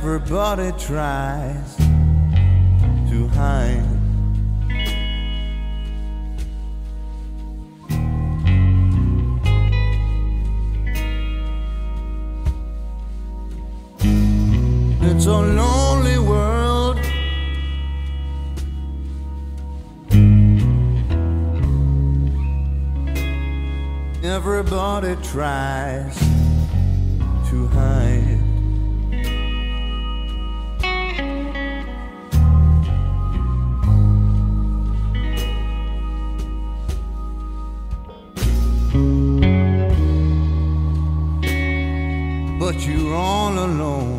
everybody tries to hide. It's a lonely world. Everybody tries. you're all alone.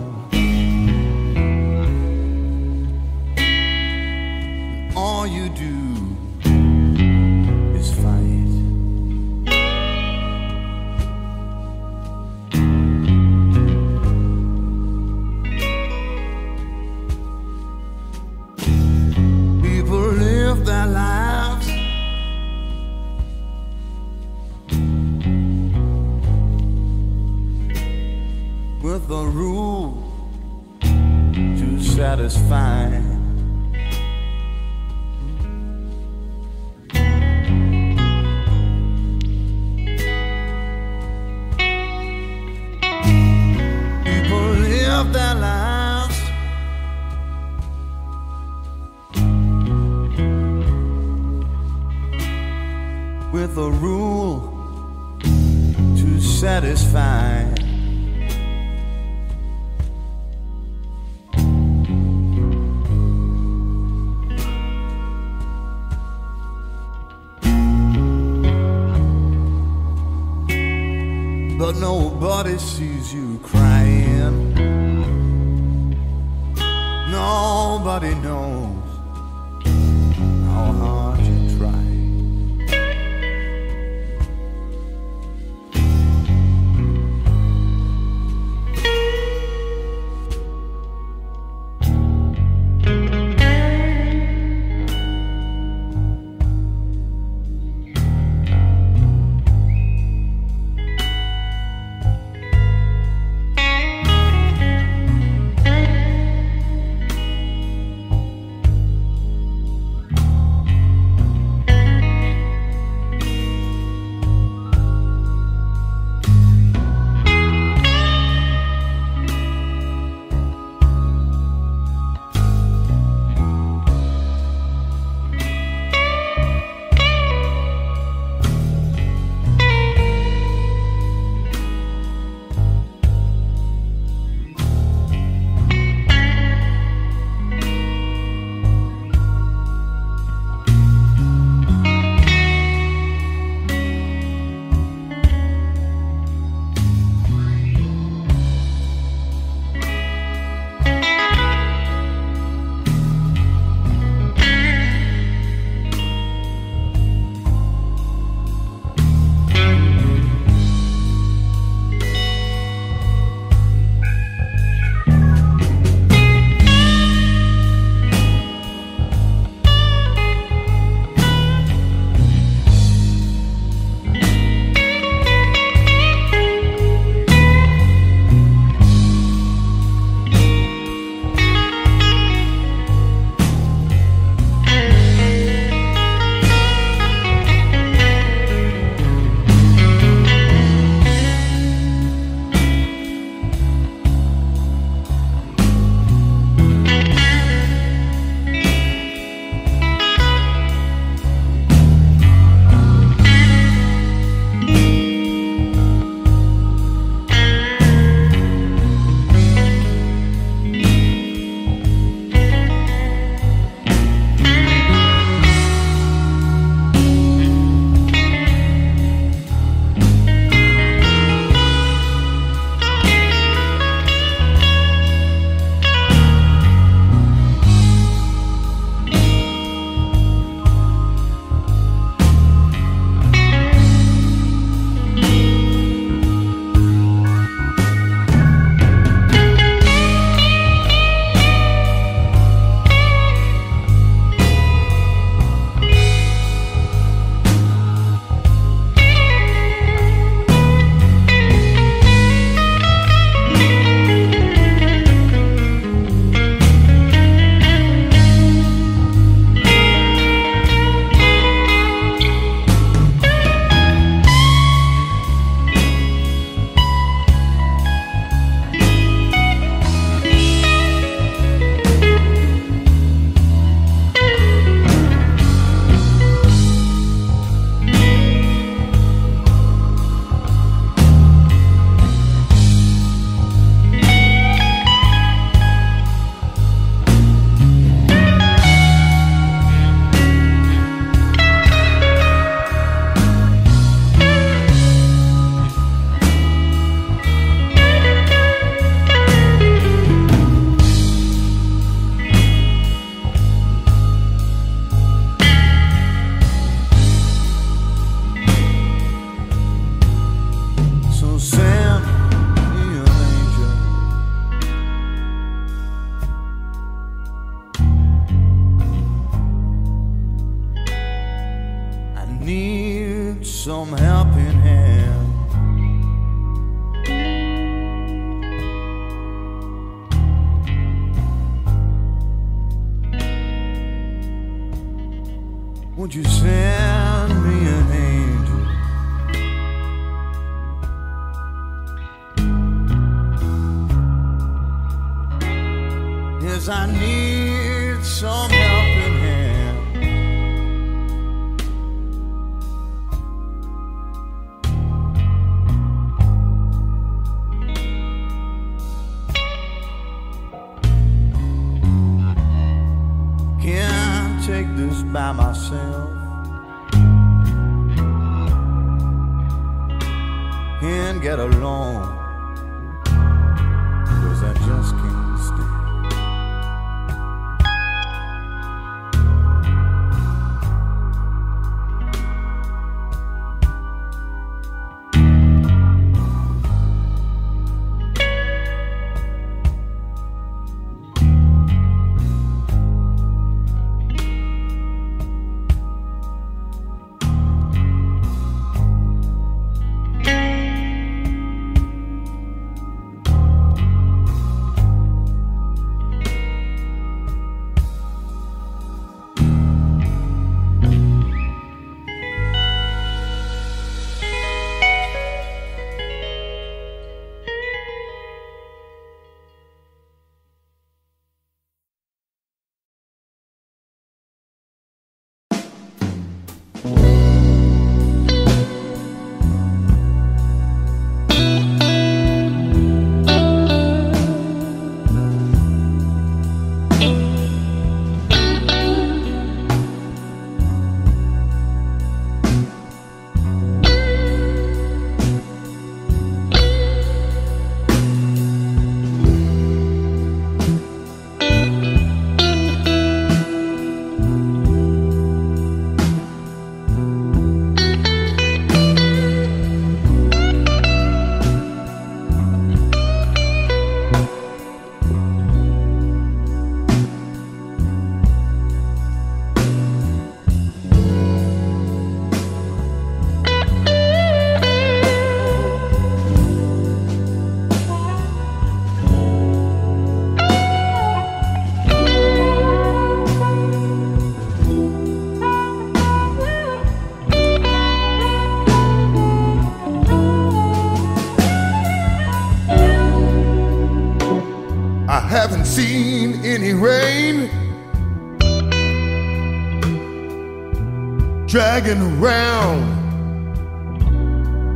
hanging around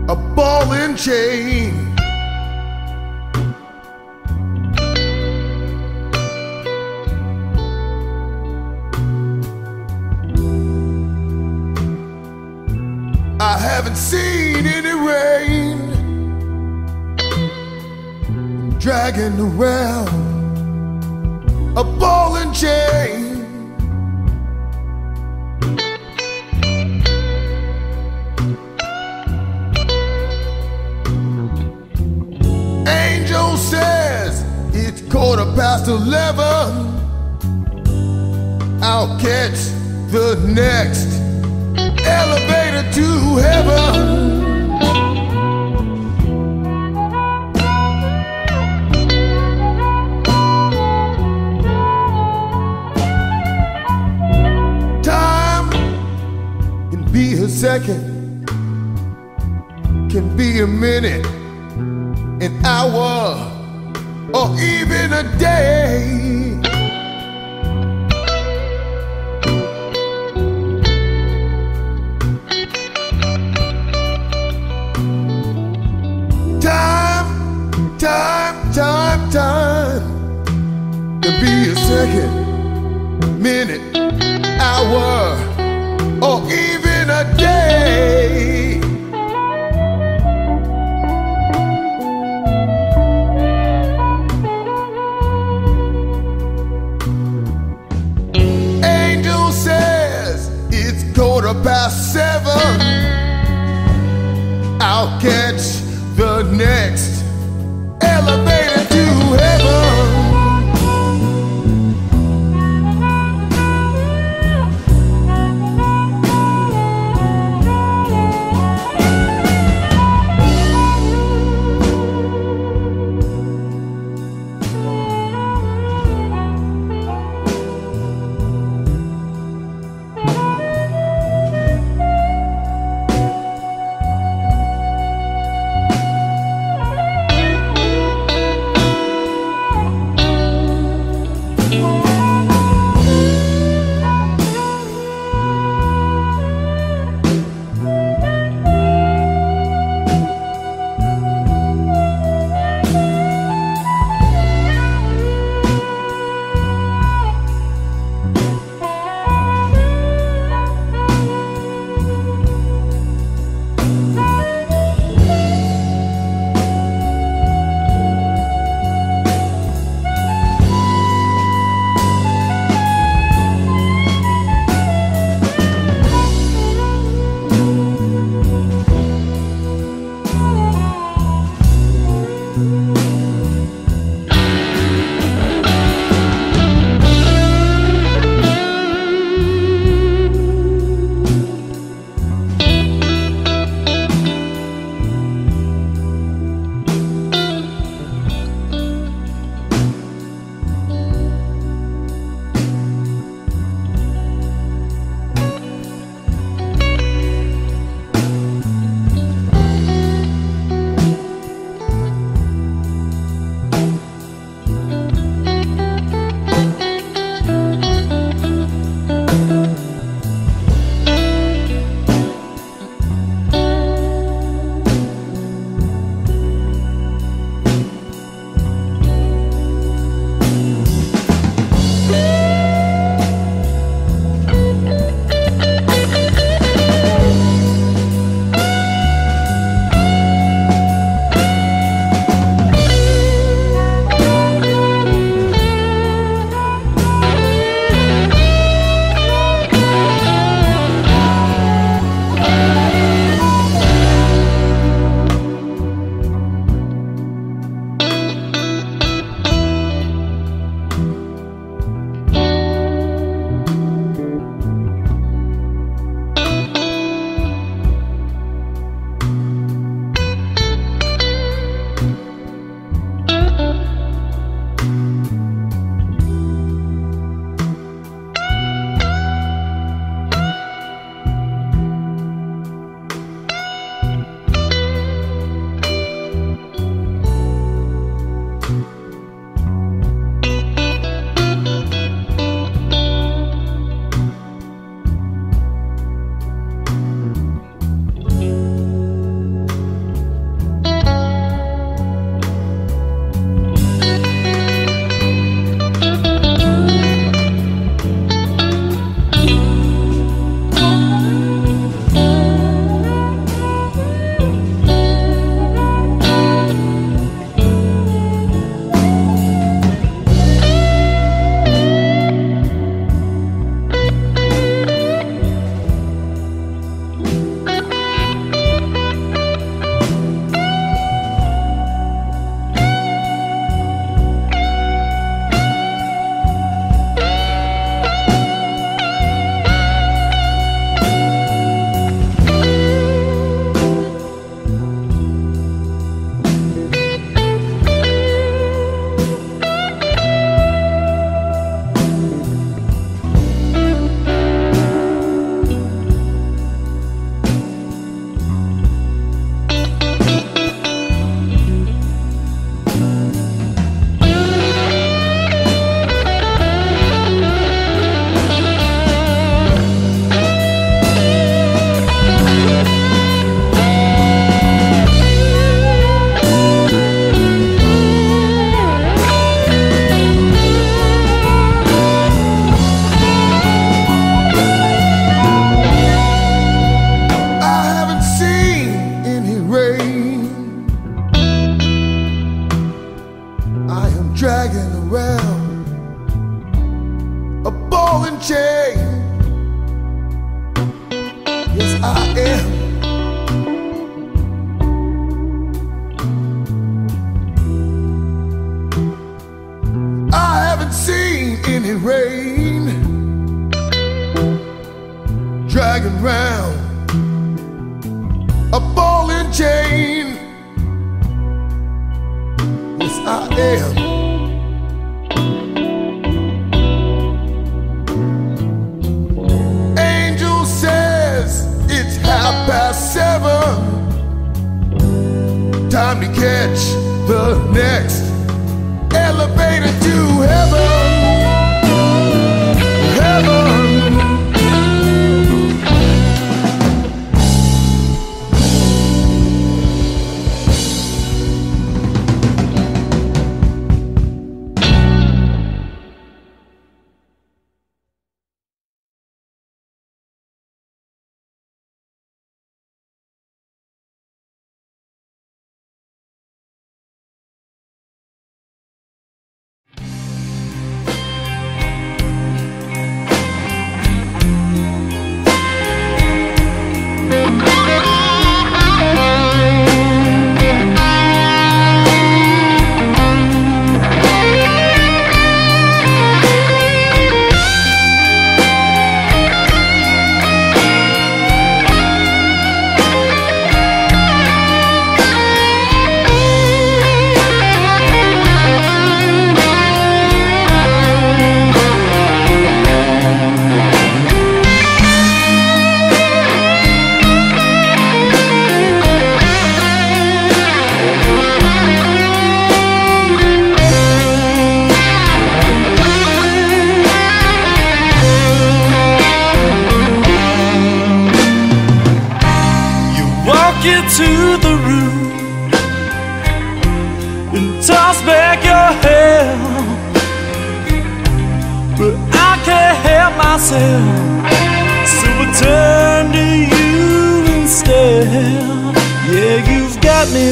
a ball and chain. I haven't seen any rain dragging around a ball and catch the next elevator to heaven.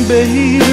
Baby.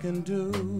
can do.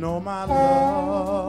know my love.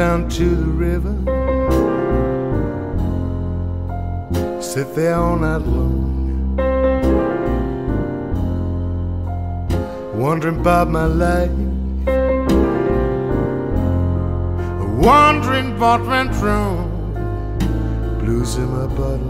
Down to the river, sit there all night long, wondering about my life, wondering what went wrong, blues in my bottle.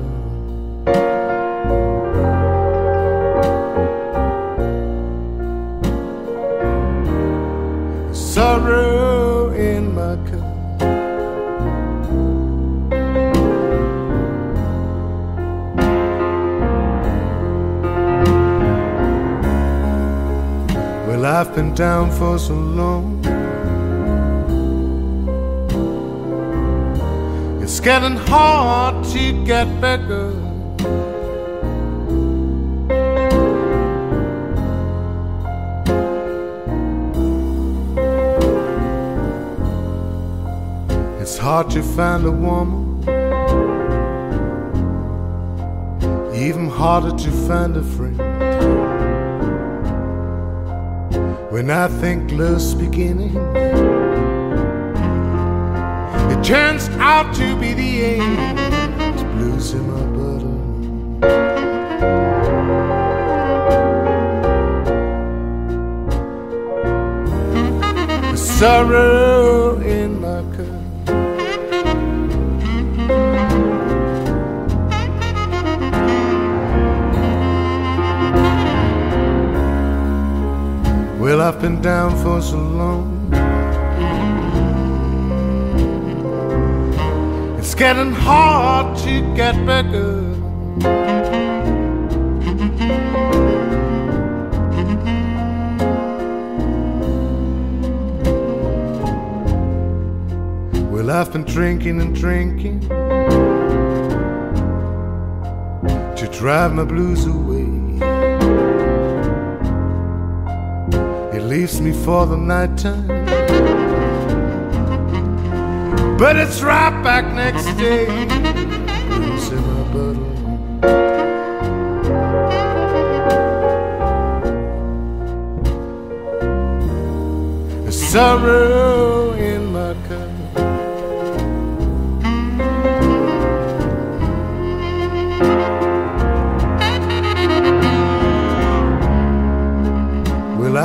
Down for so long. It's getting hard to get better. It's hard to find a woman, even harder to find a friend. When I think love's beginning, it turns out to be the end. Blues in my bottle. Sorrow been down for so long. It's getting hard to get better. Well, I've been drinking and drinking to drive my blues away. Leaves me for the nighttime. But it's right back next day. In my bottle. Sorrow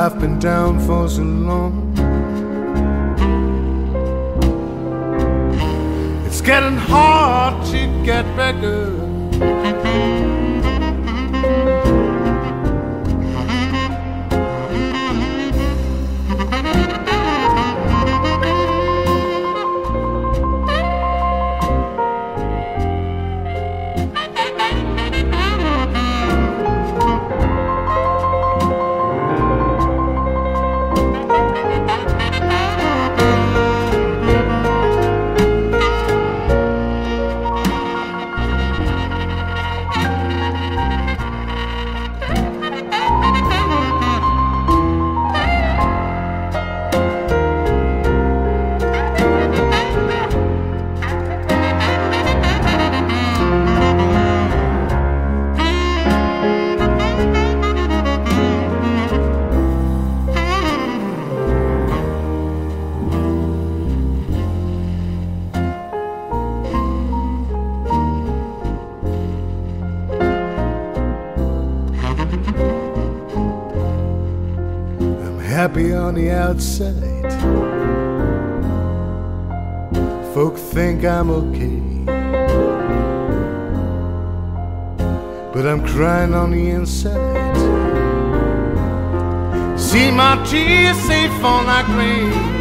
I've been down for so long. It's getting hard to get better. Outside. Folk think I'm okay. But I'm crying on the inside. See my tears safe on like rain.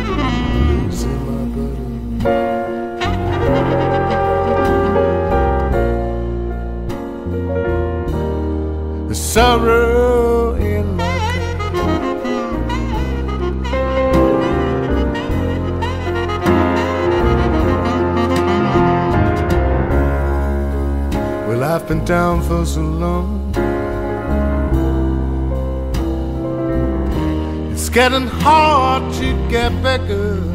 I've been down for so long. It's getting hard to get better.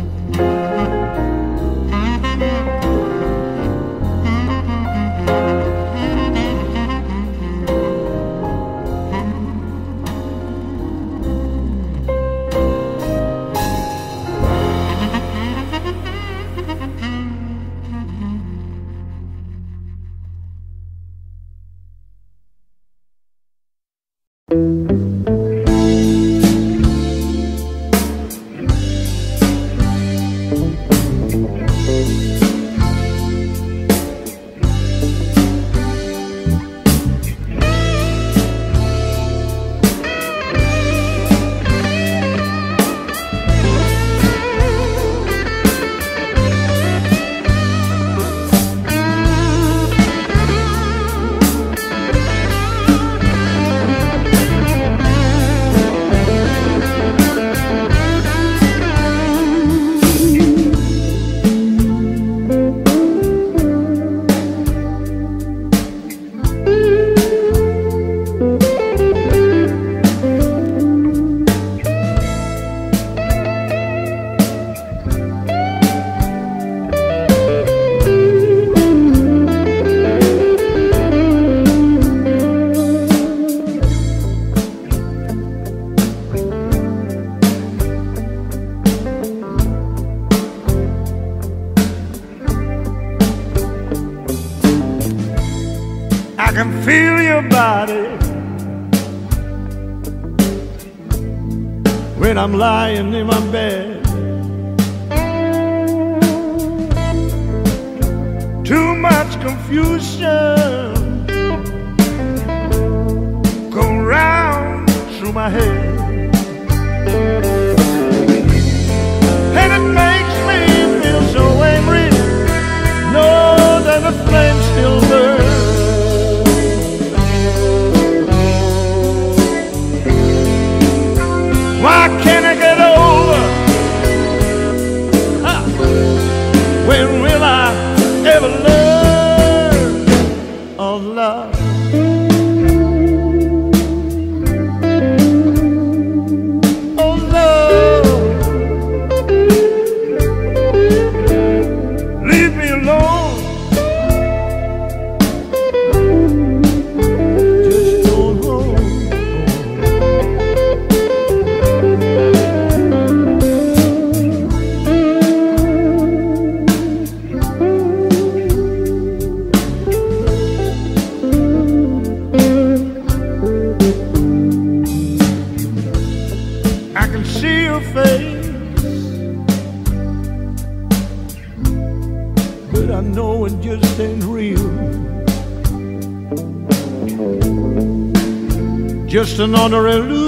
I'm lying in my Just another illusion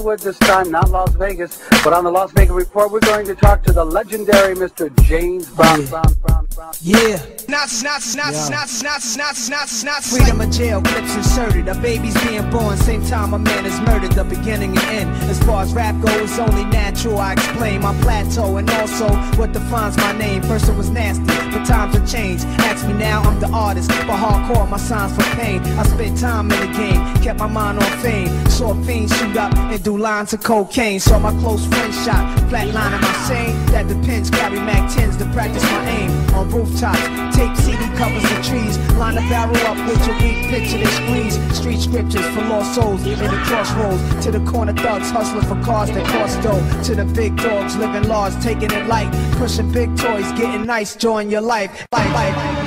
Hollywood this time, not Las Vegas, but on the Las Vegas Report, we're going to talk to the legendary Mr. James Brown. Yeah. Brown, Brown, Brown. Yeah. Nazis, Nazis, Nazis, Yeah. Nazis, Nazis, Nazis, Nazis, Nazis. Freedom of jail, clips inserted. A baby's being born, same time a man is murdered. The beginning and end. As far as rap goes, only natural. I explain my plateau and also what defines my name. First it was nasty, but times have changed. Ask me now, I'm the artist. But hardcore, my signs for pain. I spent time in the game, kept my mind on fame. Saw fiends shoot up and do lines of cocaine. Saw my close friend shot, flatline in my sane. That depends, carry Mac 10s to practice my aim. On rooftops, tape CD covers the trees. Line the barrel up with your weak picture they squeeze. Street scriptures for lost souls in the crossroads. To the corner thugs hustling for cars that cost dough. To the big dogs living large, taking it light. Pushing big toys, getting nice, join your life. Life, life,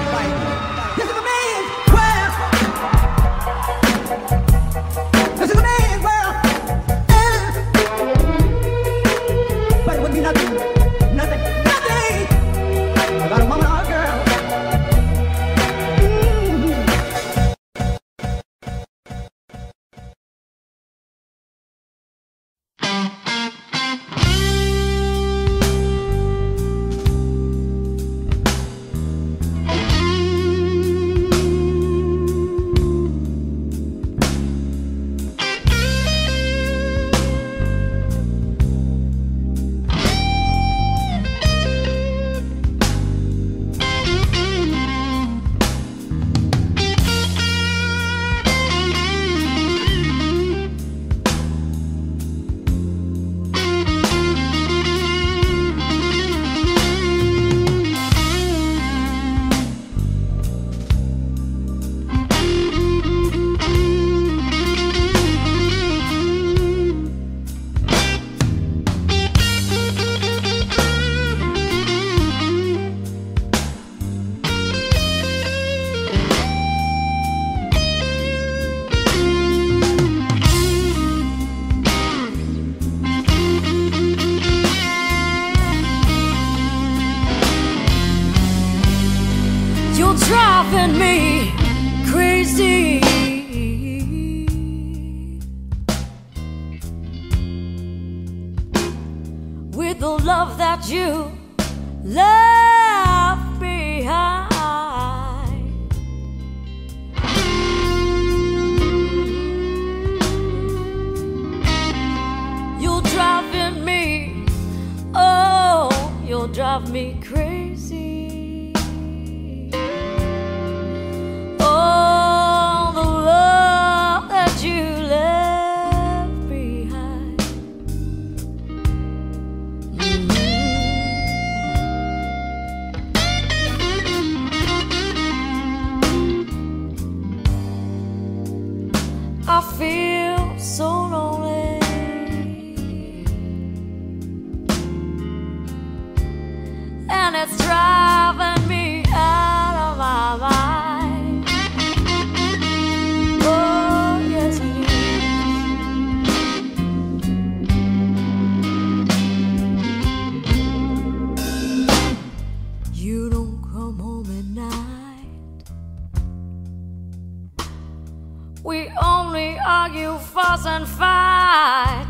We only argue, fuss, and fight.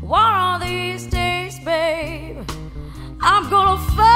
One of these days, babe, I'm gonna fight.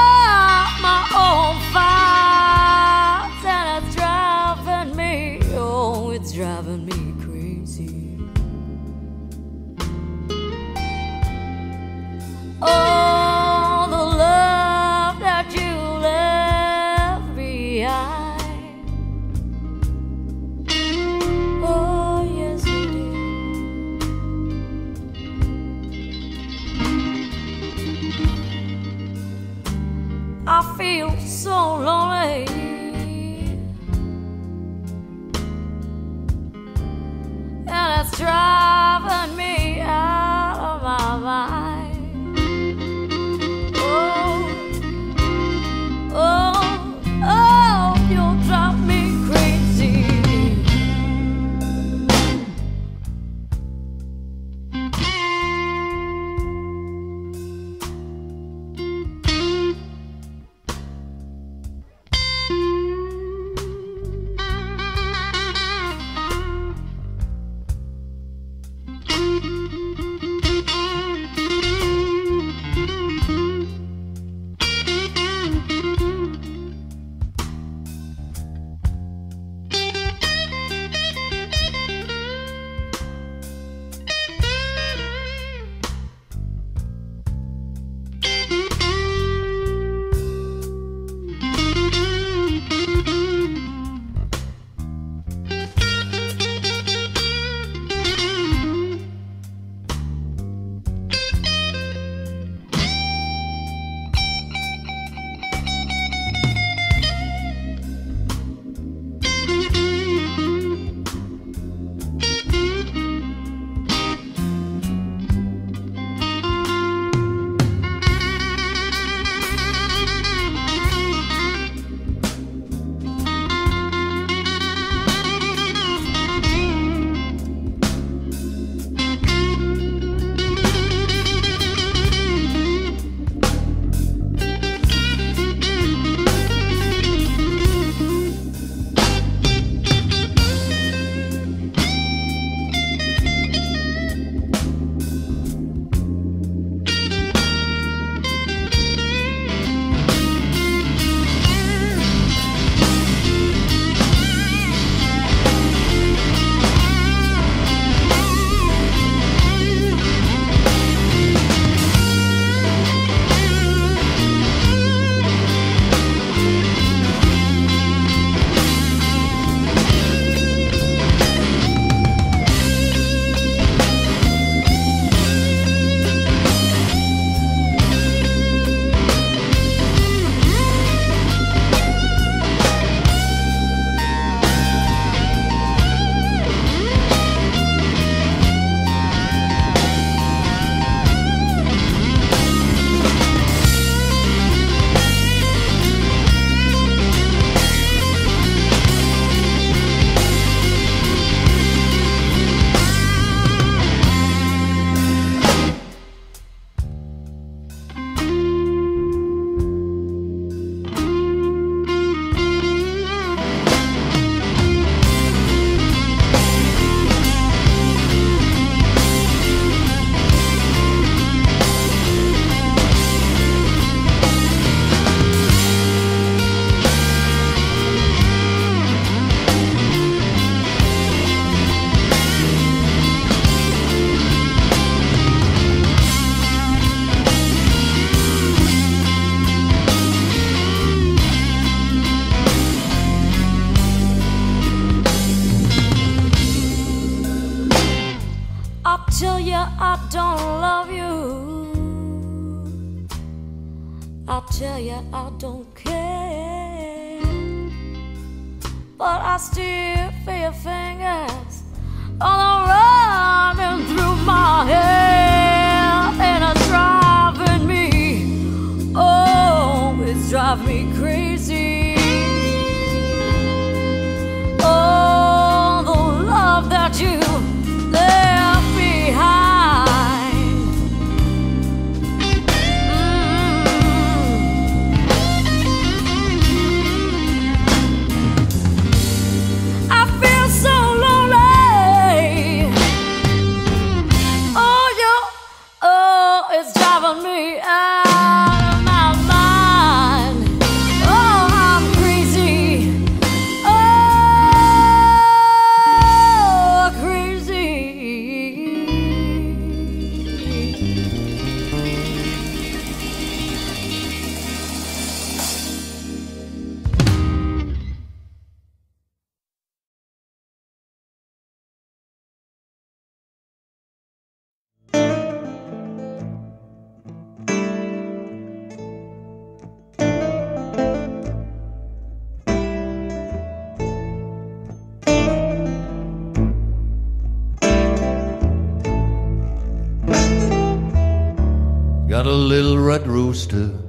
Red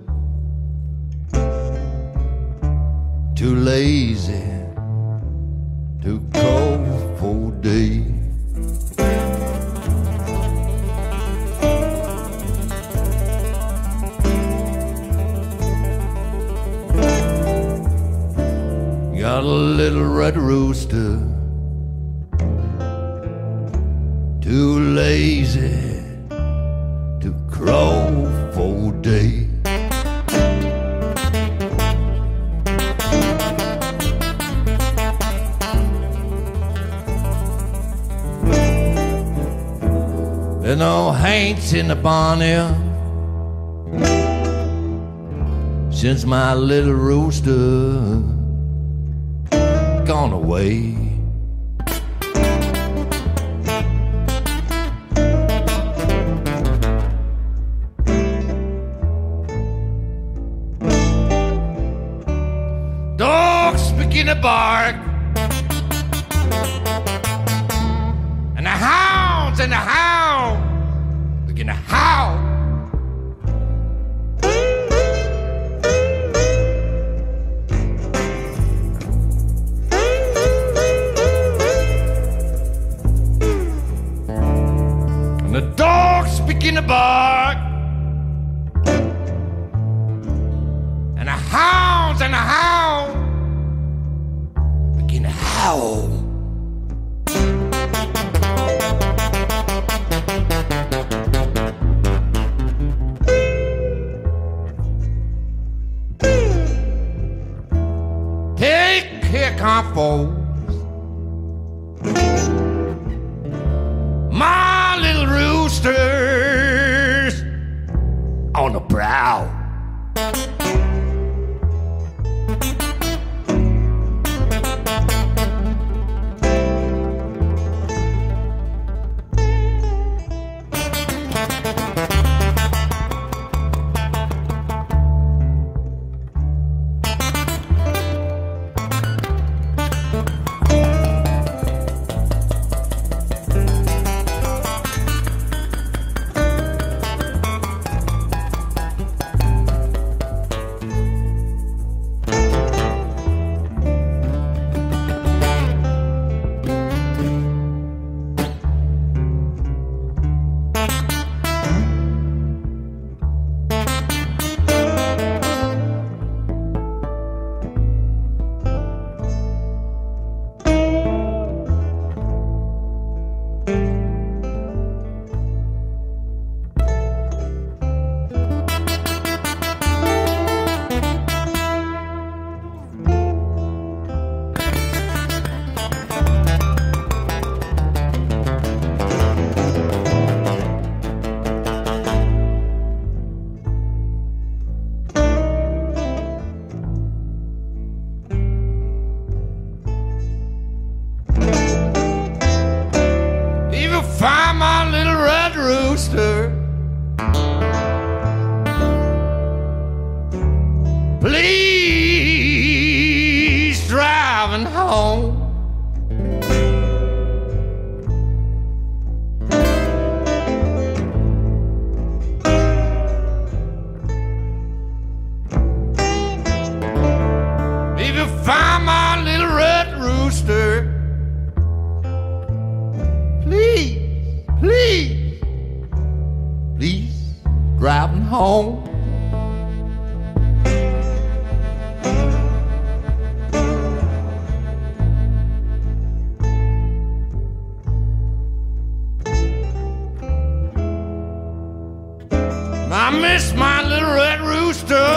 in the barn here since my little rooster little red rooster. home. I miss my little red rooster.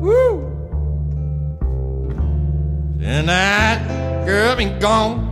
Woo! And that girl been gone.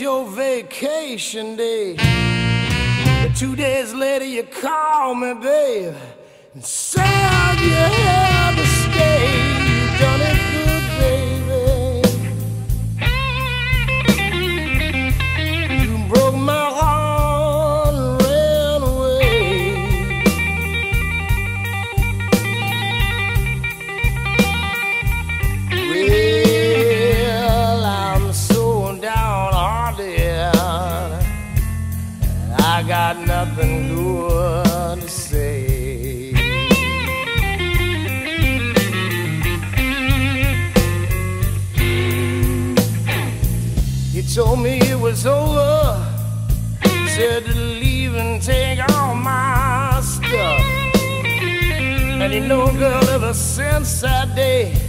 your vacation day. Two days later, you call me, babe. since that day.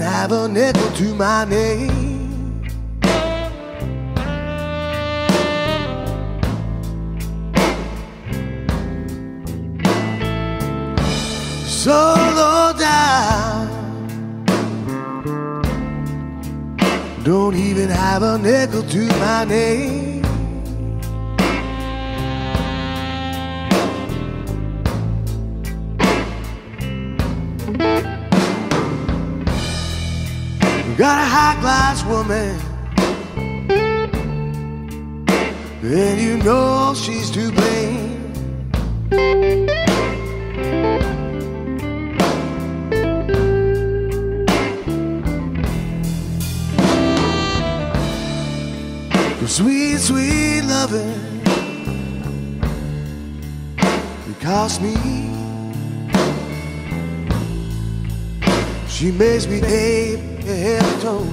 Even have a nickel to my name. So low down. Don't even have a nickel to my name. Got a high class woman, and you know she's to blame. Sweet, sweet loving, it cost me. She makes me ache head to toe.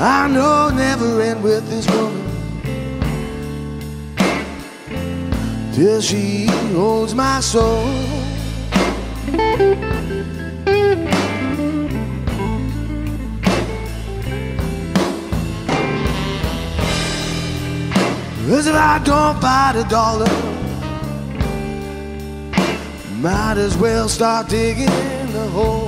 I know never end with this woman till she holds my soul. Cause if I don't bite a dollar, might as well start digging the hole.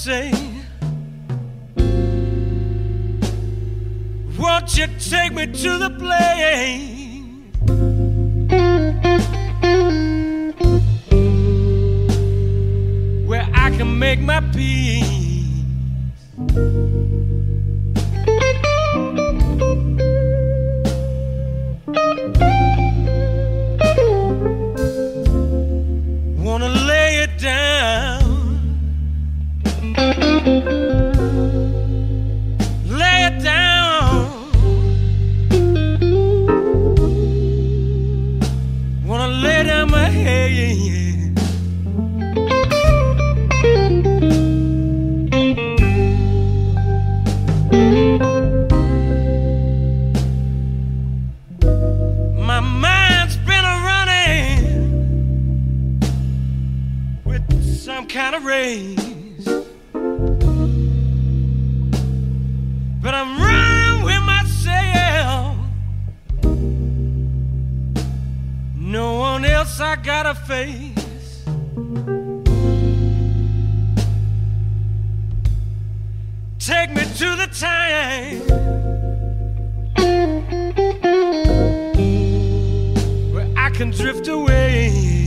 say else I gotta face. Take me to the time where I can drift away.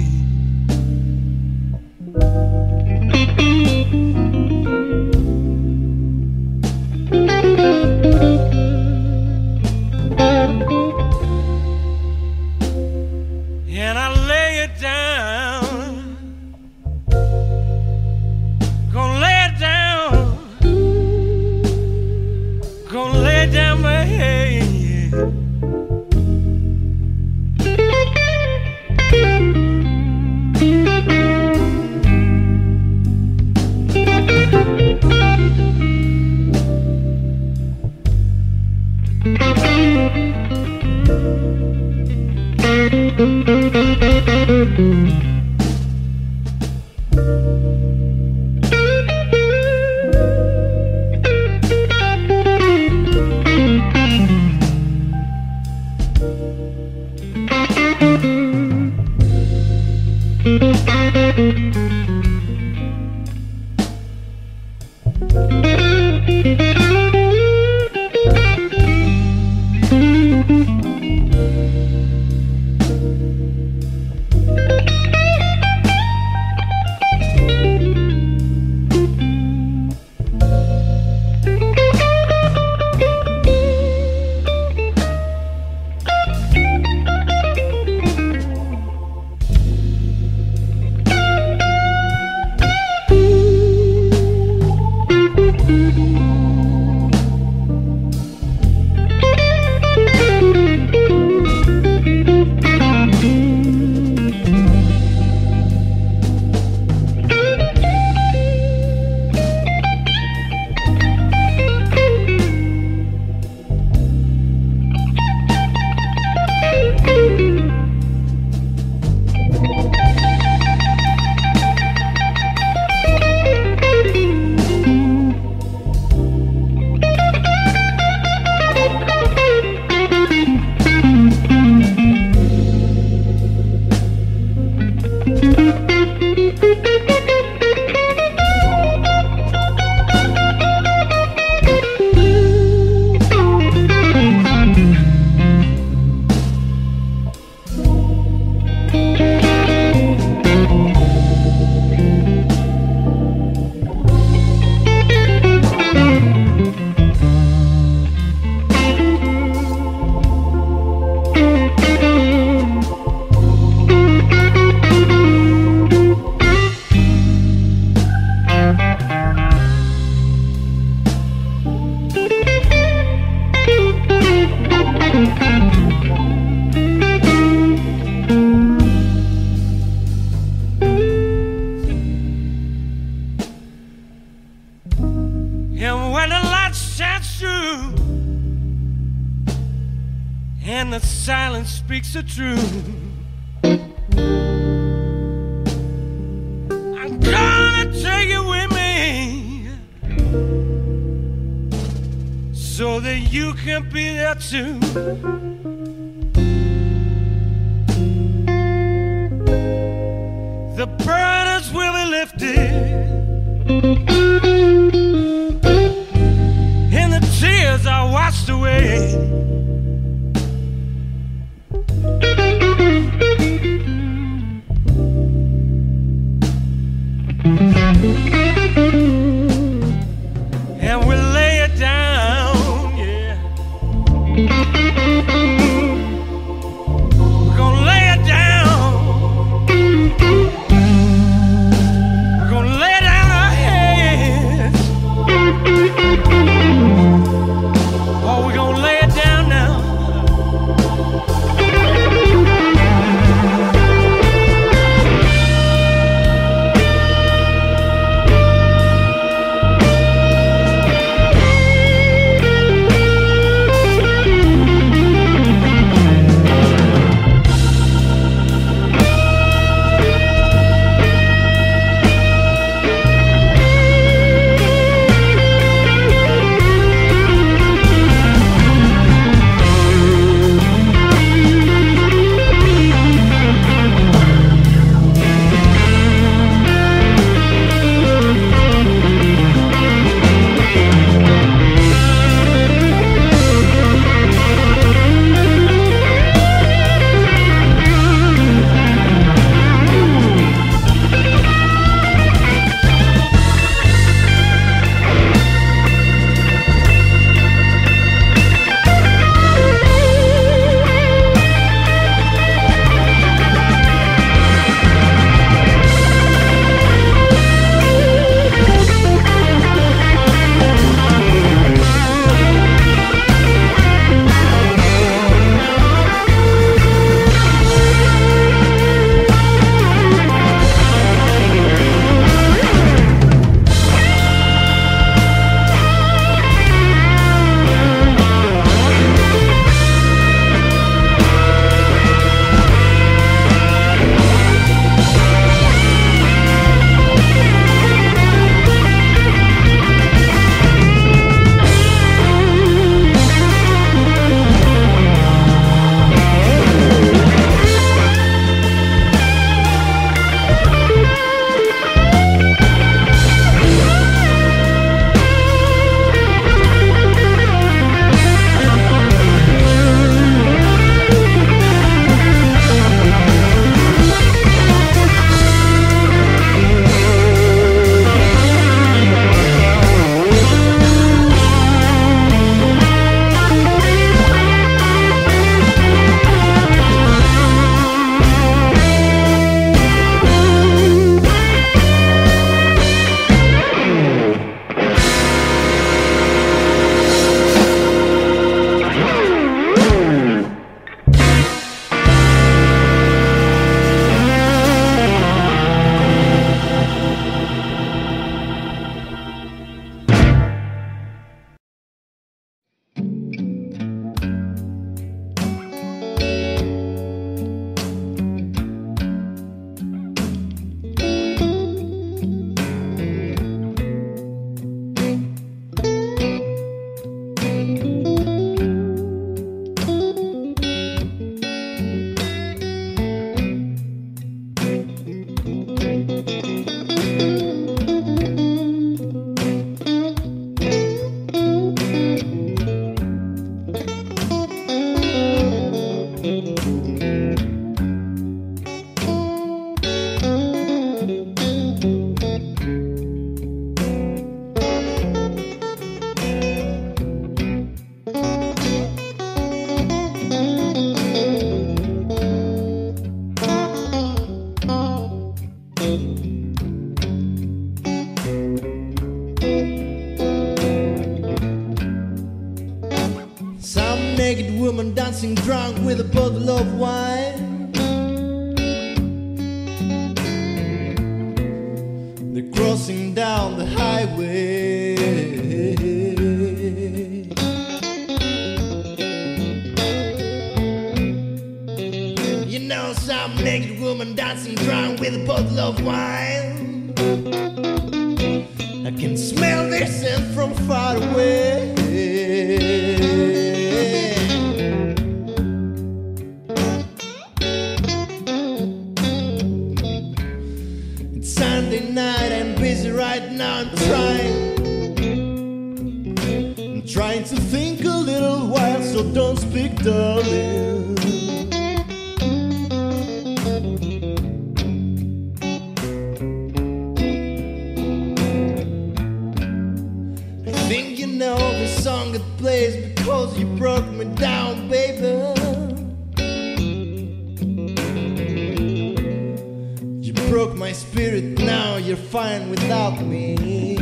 me.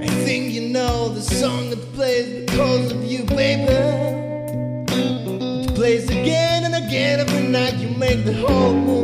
I think you know the song that plays because of you, baby. Plays again and again every night. You make the whole moon.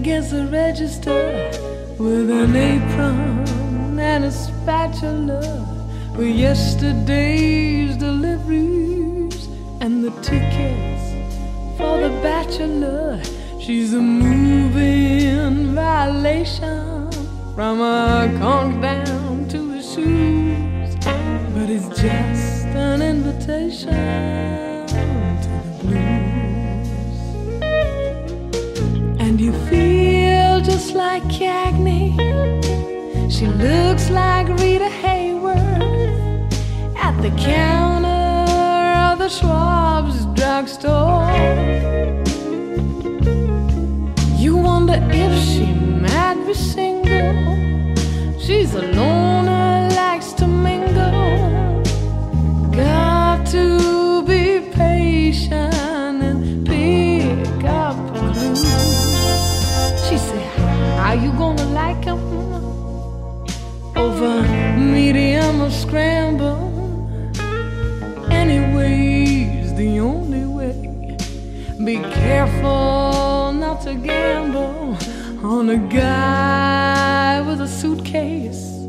Against the register with an apron and a spatula with yesterday's deliveries and the tickets for the bachelor. She's a moving violation from her conk down to her shoes, but it's just an invitation feel just like Cagney. She looks like Rita Hayworth at the counter of the Schwab's drugstore. You wonder if she might be single. She's a scramble. Anyways, the only way. Be careful not to gamble on a guy with a suitcase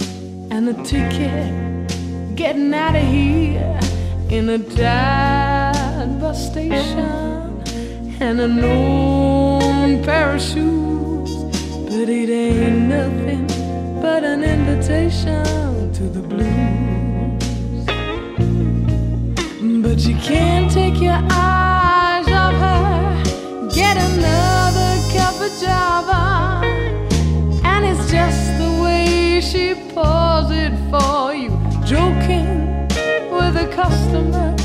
and a ticket getting out of here in a tight bus station and a known pair of shoes. But it ain't nothing but an invitation to the blues. But you can't take your eyes off her. Get another cup of java. And it's just the way she pours it for you. Joking with the customers.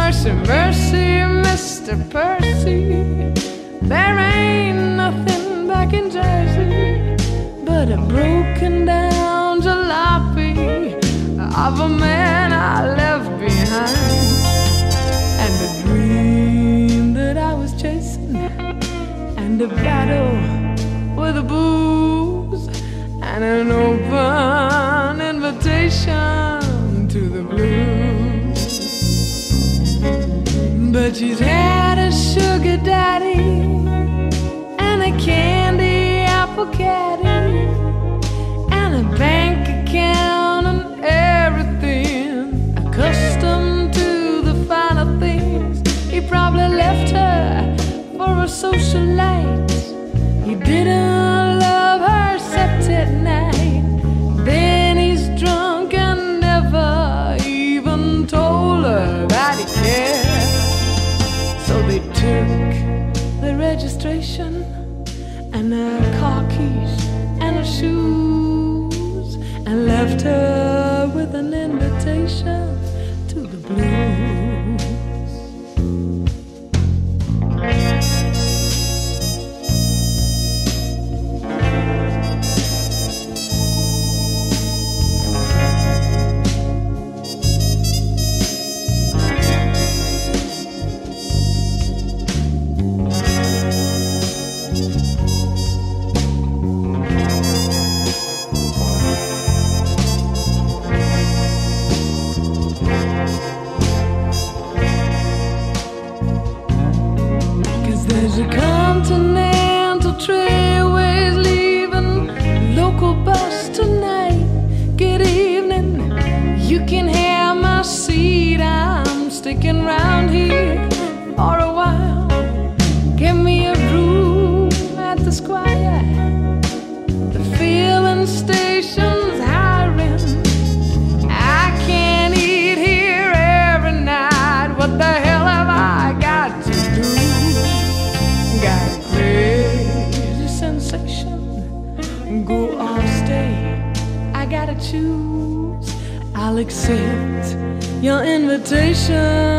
Mercy, mercy, Mr. Percy. There ain't nothing back in Jersey but a broken down jalopy of a man I left behind. And the dream that I was chasing. And a battle with a booze and an open invitation to the blues. But she's had a sugar daddy. And a candy apple caddy. Socialite. He didn't love her except at night. Then he's drunk and never even told her that he cared. So they took the registration and her car keys and her shoes and left her I'll accept your invitation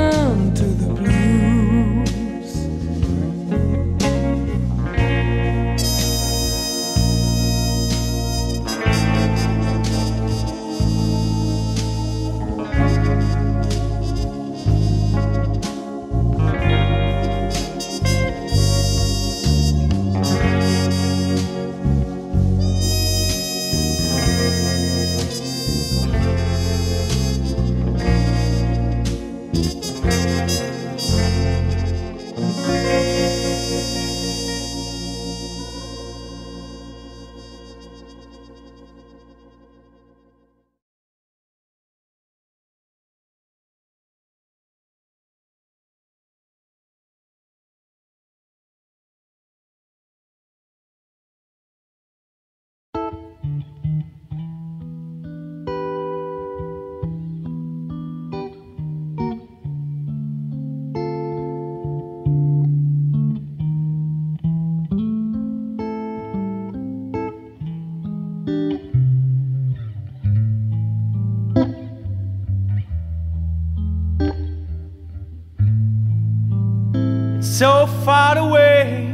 so far away.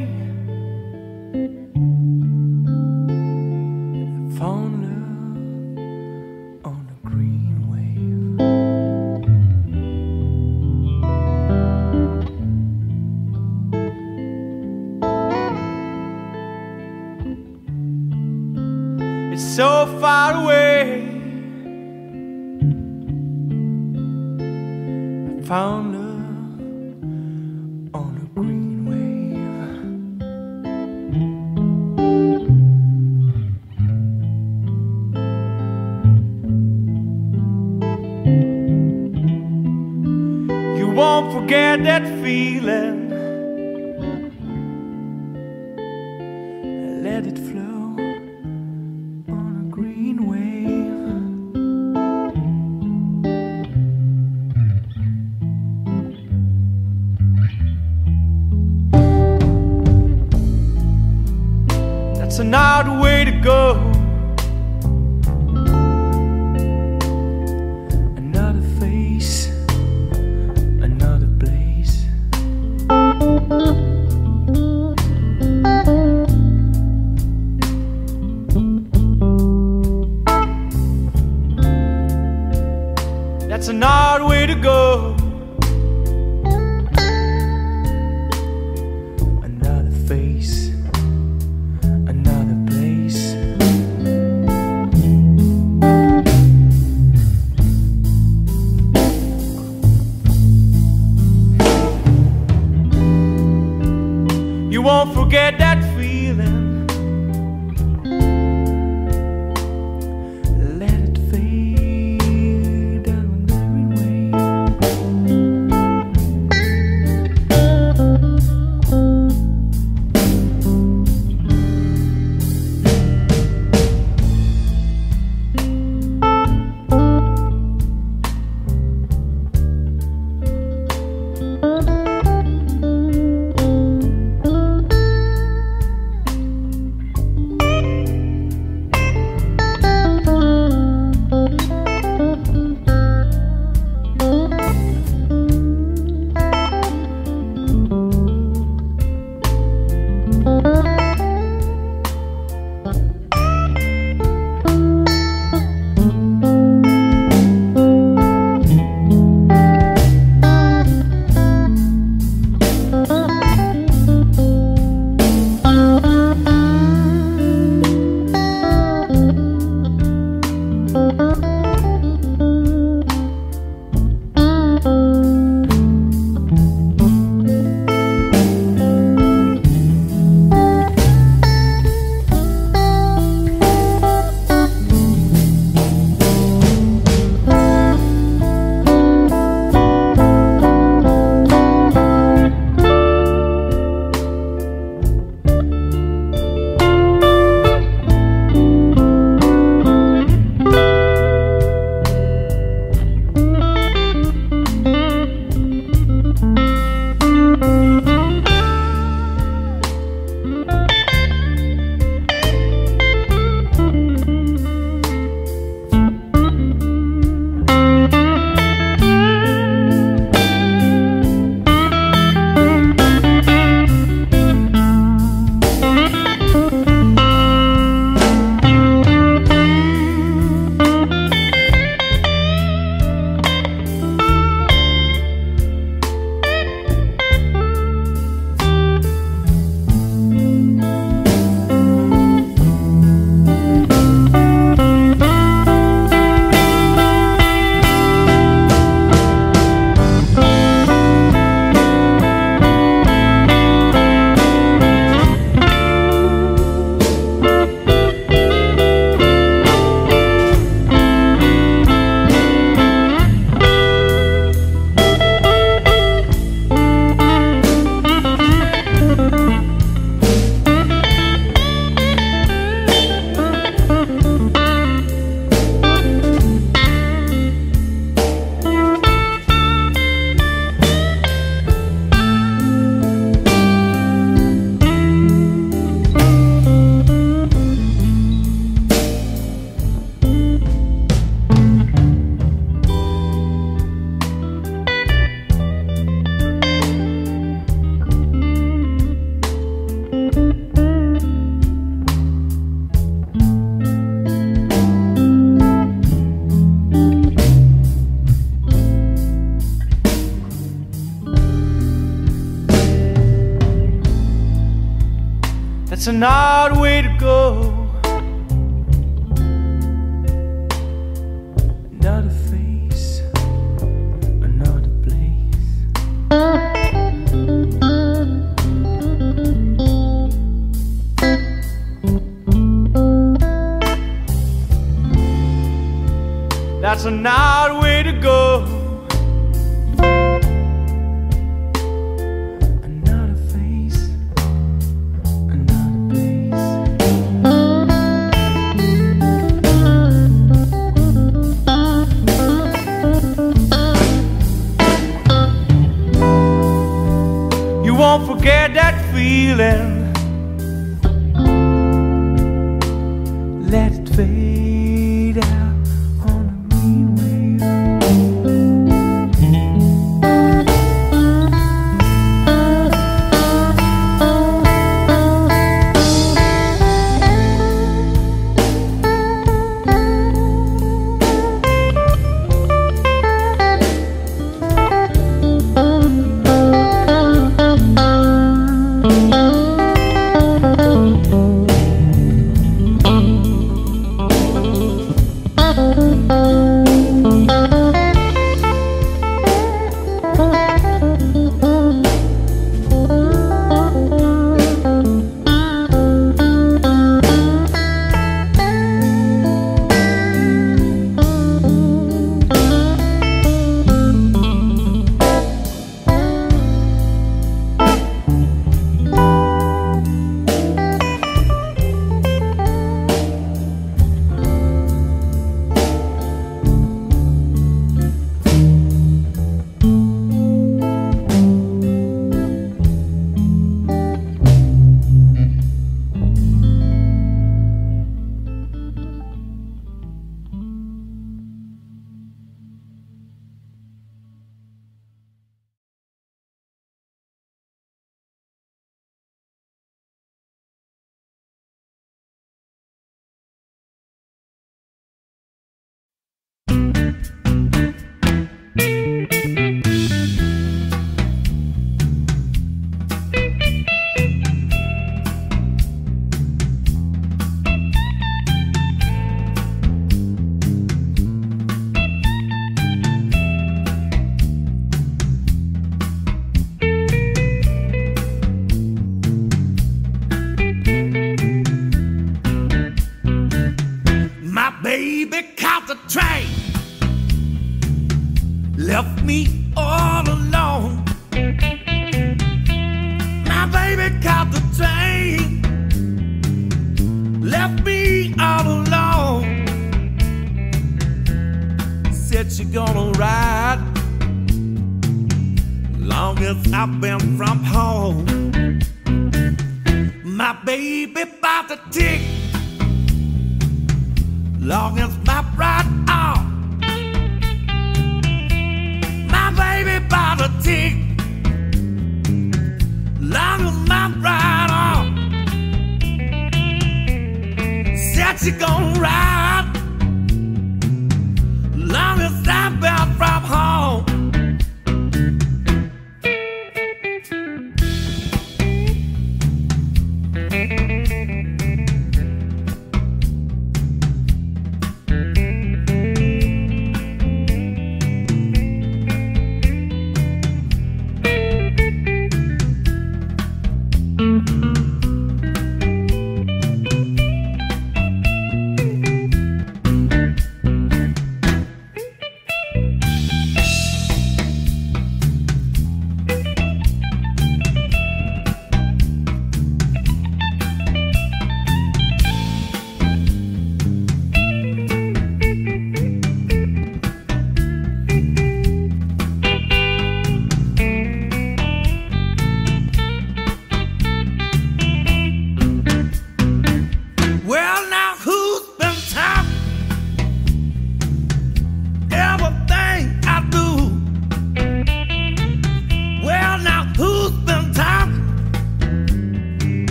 That's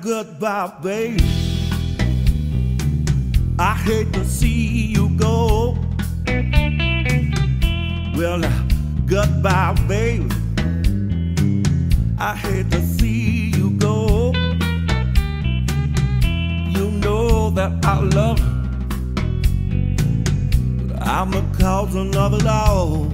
goodbye, babe. I hate to see you go. Well, goodbye, babe. I hate to see you go. You know that I love you. I'm the cause of it all.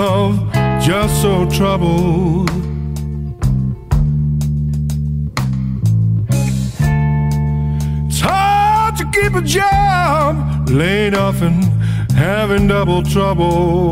love just so troubled. It's hard to keep a job laid off and having double trouble.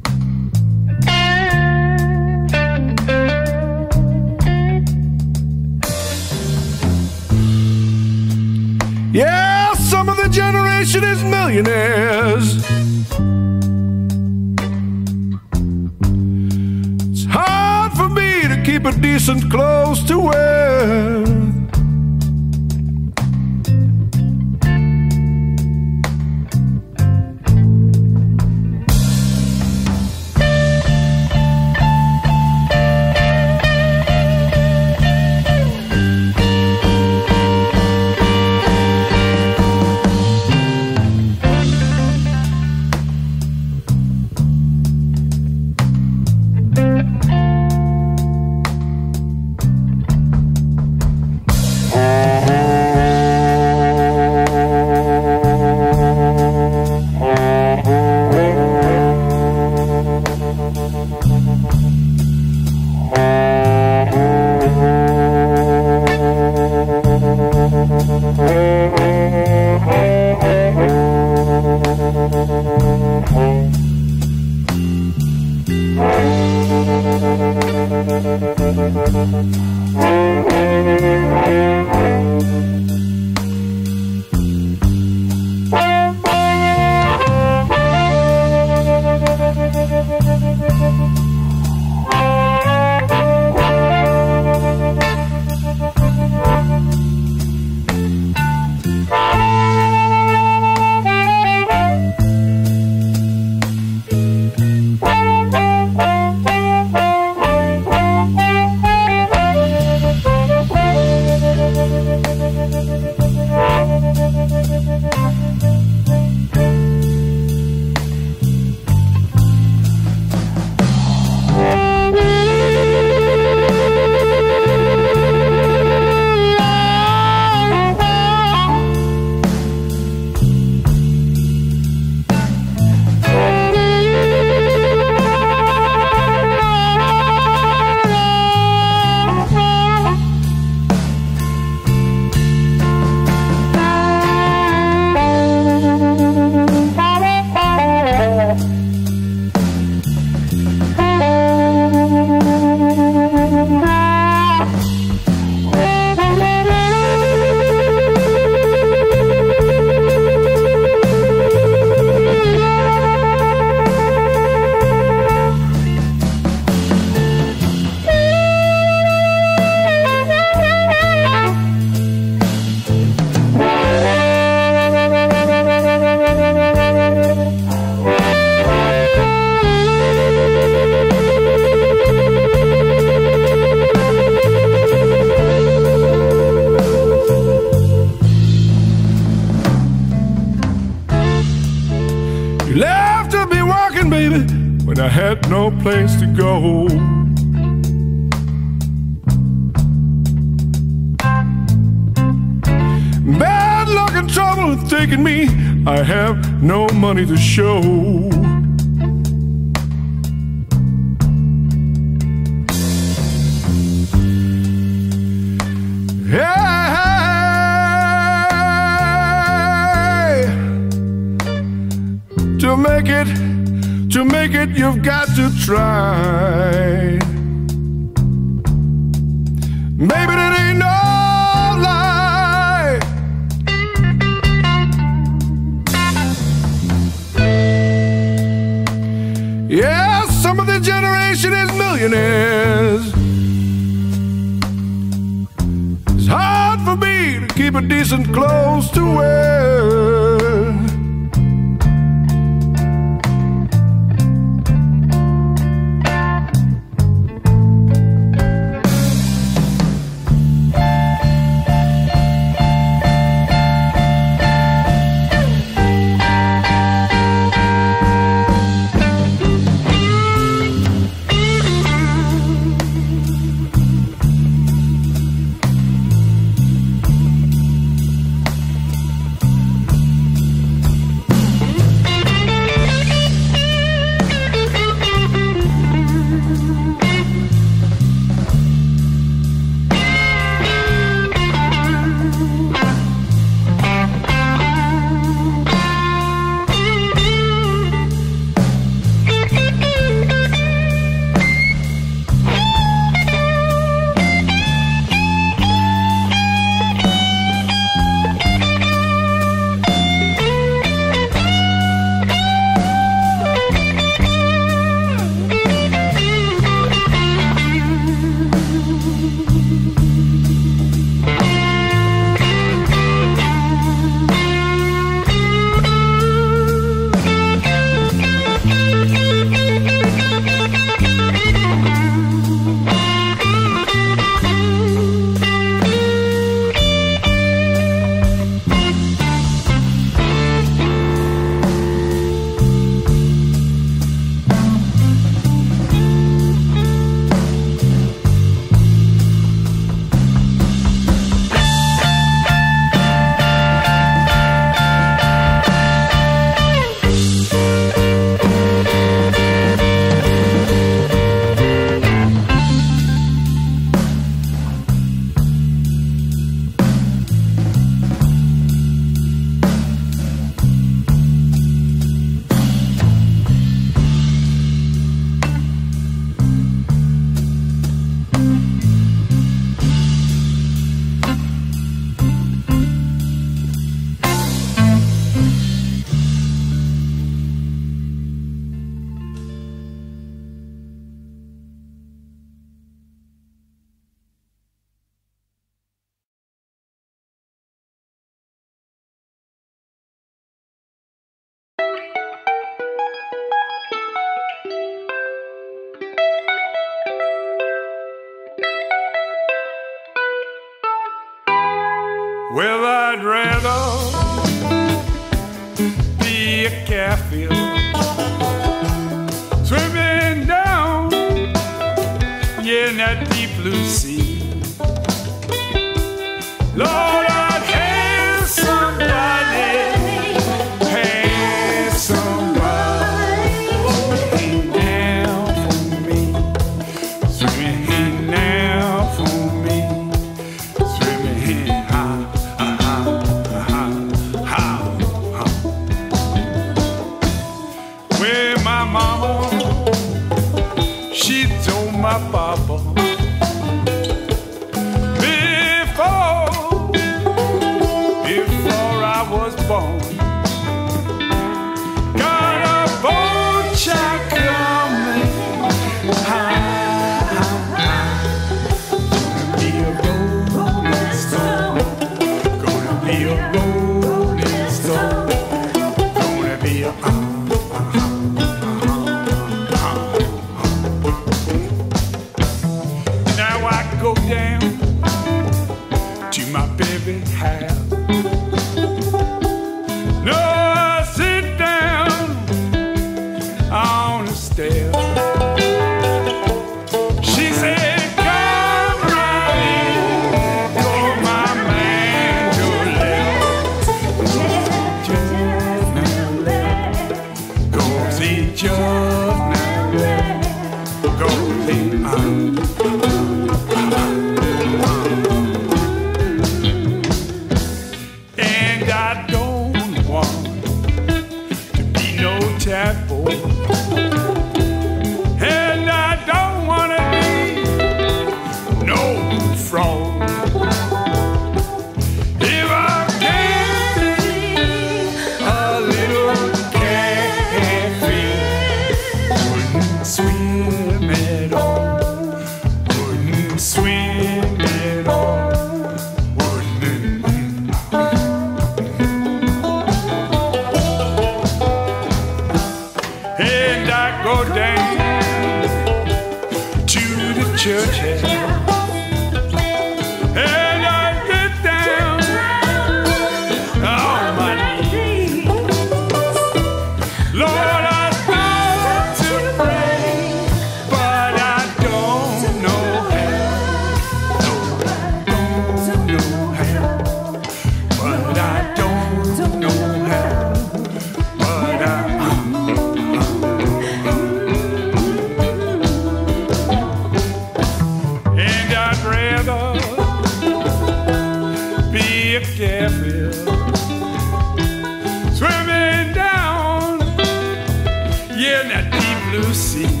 Deep blue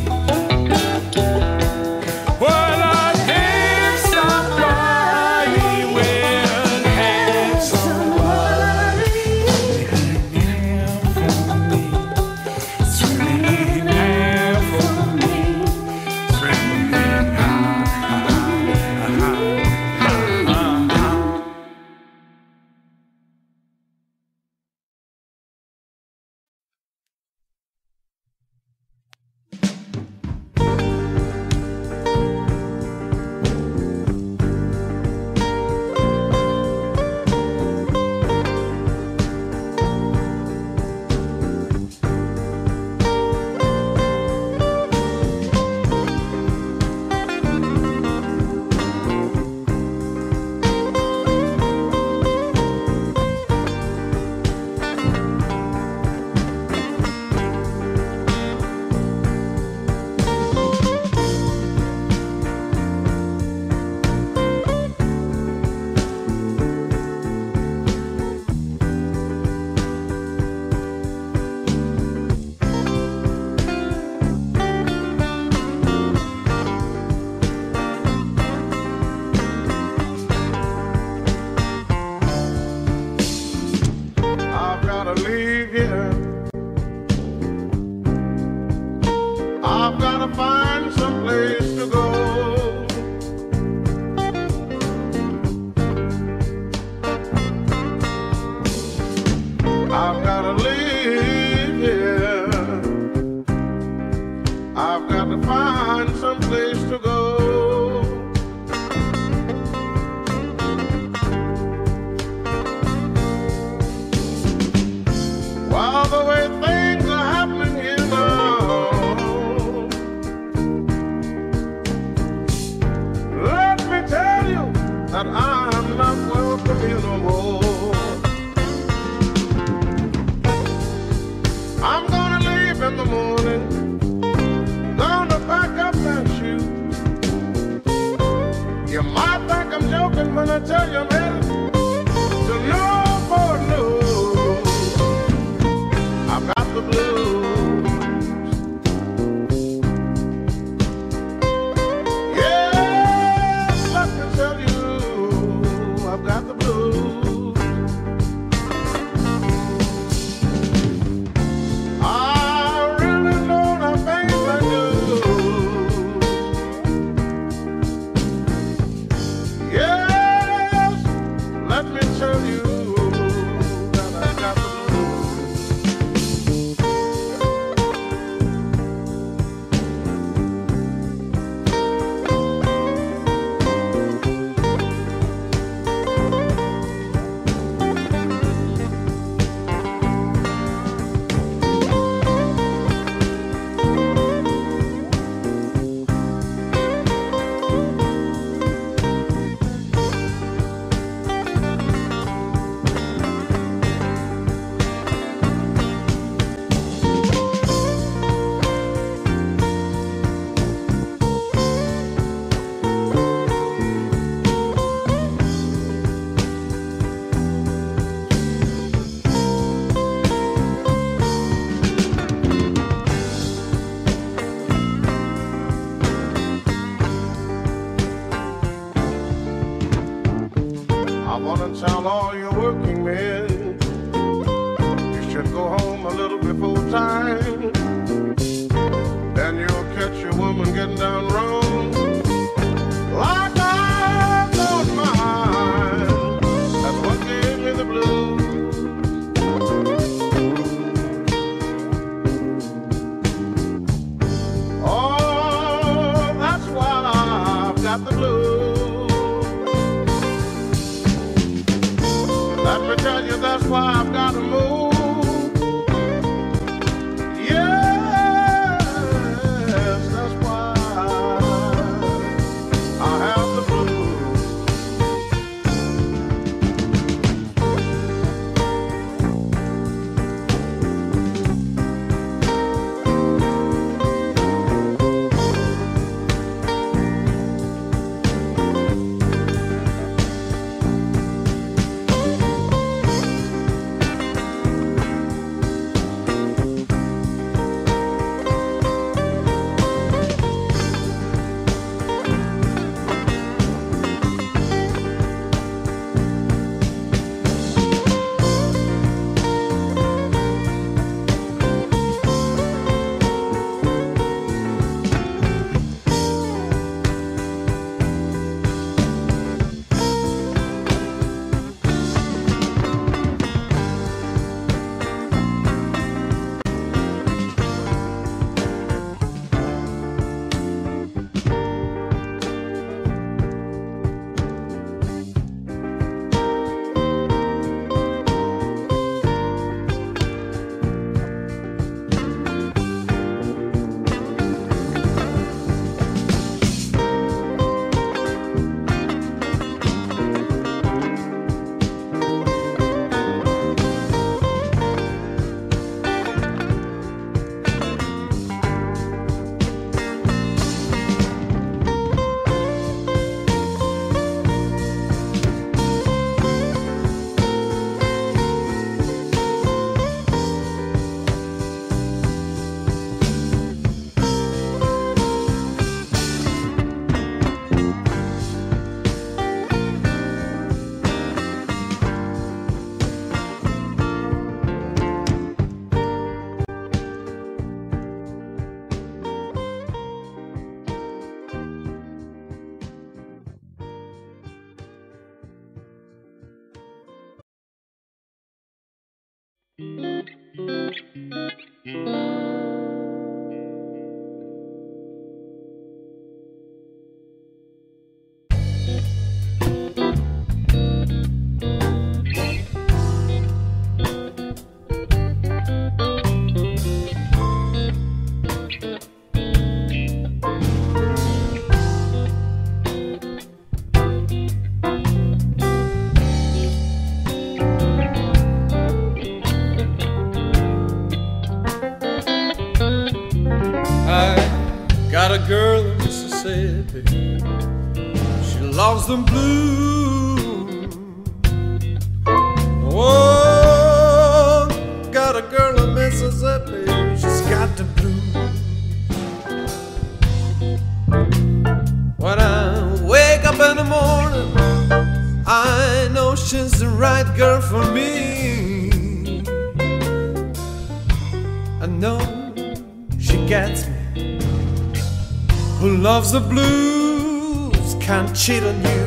cheat on you.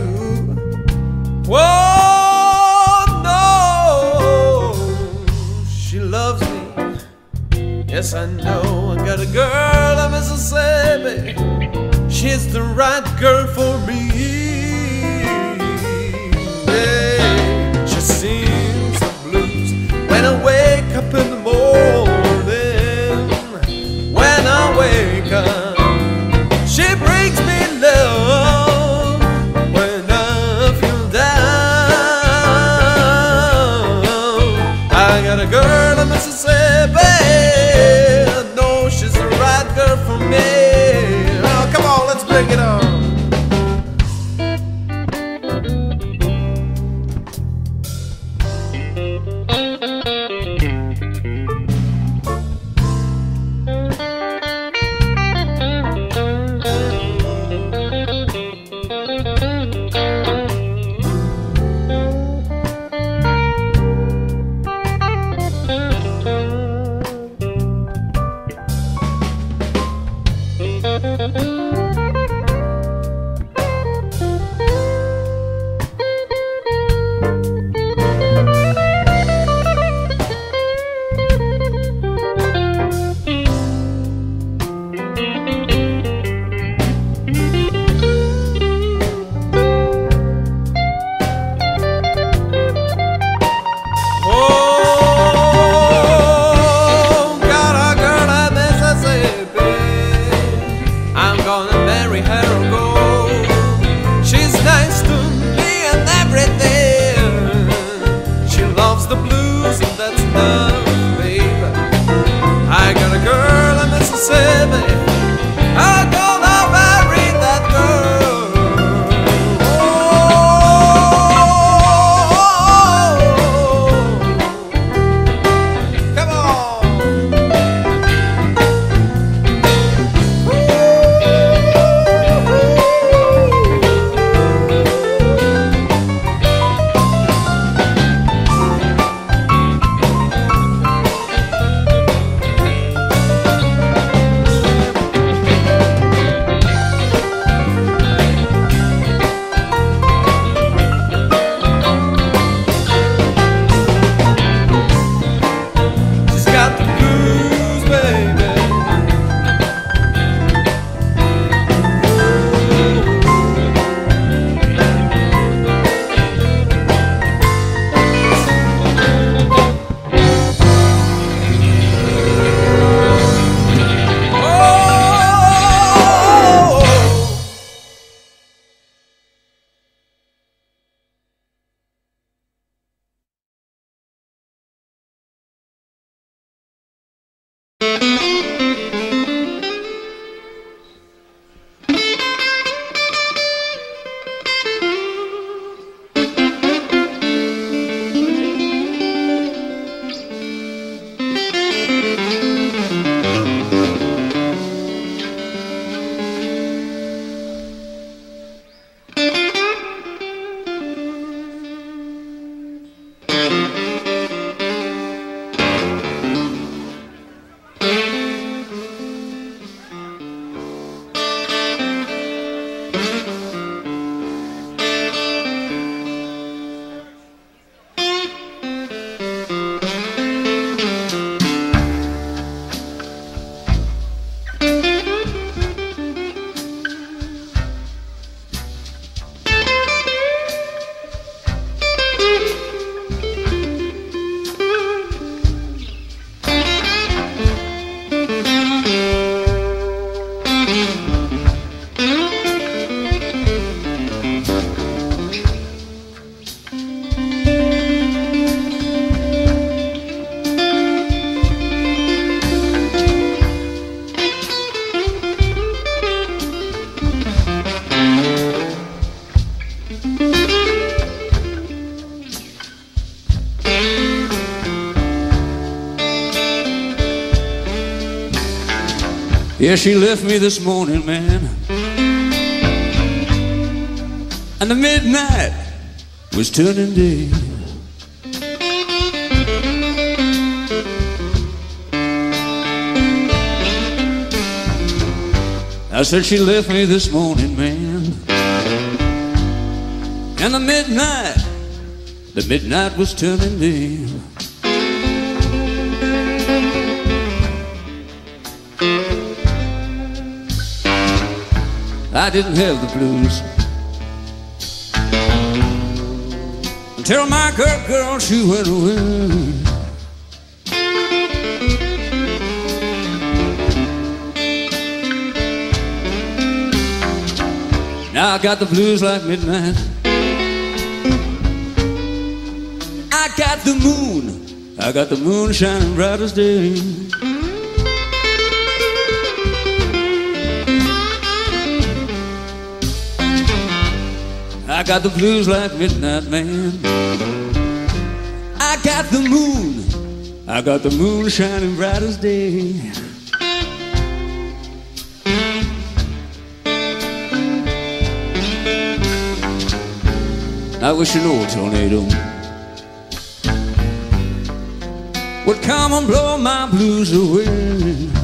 Yeah, she left me this morning, man. And the midnight was turning day. I said she left me this morning, man. And the midnight, the midnight was turning day. I didn't have the blues until my girl, girl, she went away. Now I got the blues like midnight. I got the moon. I got the moon shining bright as day. I got the blues like midnight man. I got the moon. I got the moon shining bright as day. I wish an old tornado would come and blow my blues away.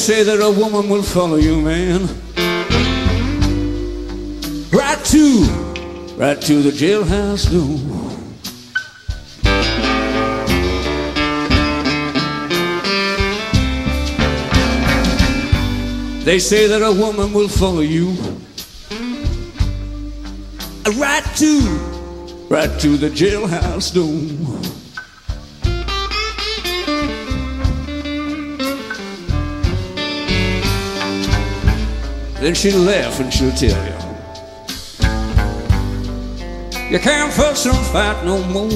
Say that a woman will follow you, man. Right to, right to the jailhouse door. They say that a woman will follow you. Right to, right to the jailhouse door. Then she'll laugh and she'll tell you. You can't fuss and fight no more.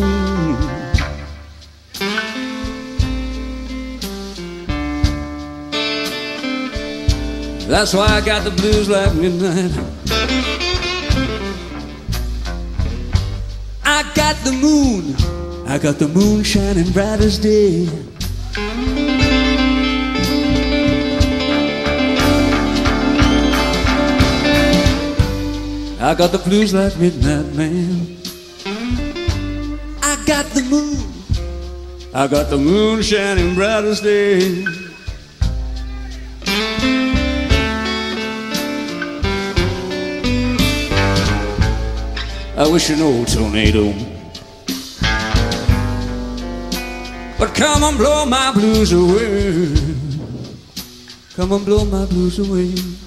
That's why I got the blues like midnight. I got the moon. I got the moon shining bright as day I got the blues like midnight man. I got the moon. I got the moon shining bright as day. I wish an old tornado would come and blow my blues away. Come and blow my blues away.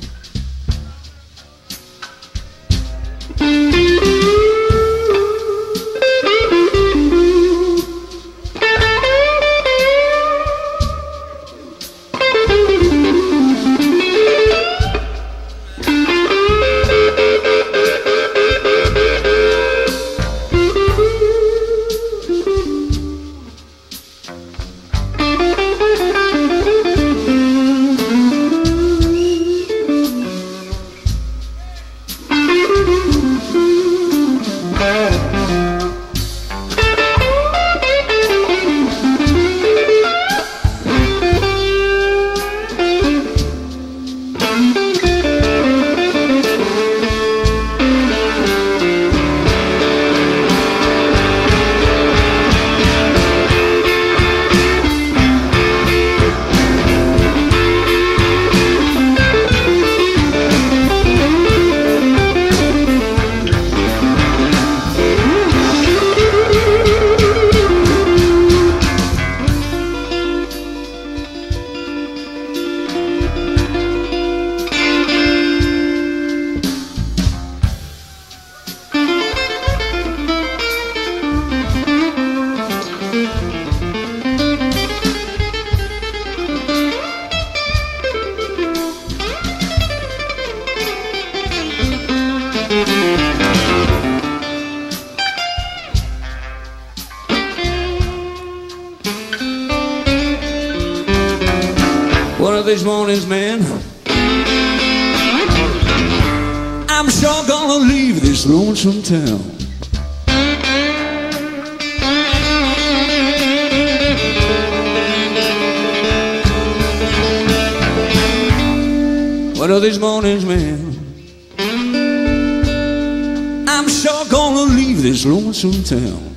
Town.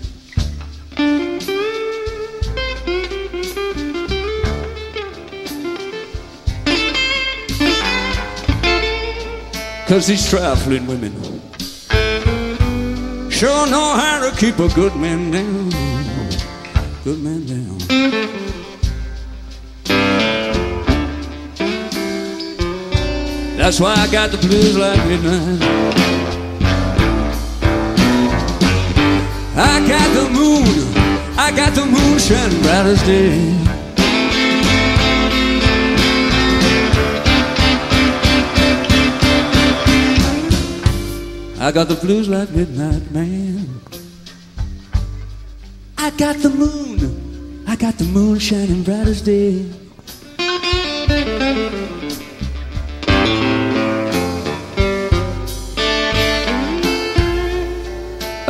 Cause these trifling women sure know how to keep a good man down. Good man down. That's why I got the blues like midnight. I got the moon, I got the moon shining bright as day. I got the blues like midnight man. I got the moon, I got the moon shining bright as day.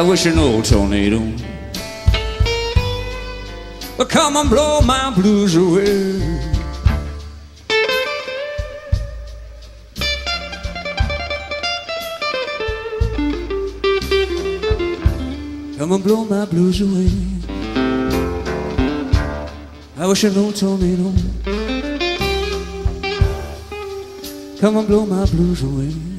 I wish an old tornado would come and blow my blues away. Come and blow my blues away. I wish an old tornado come and blow my blues away.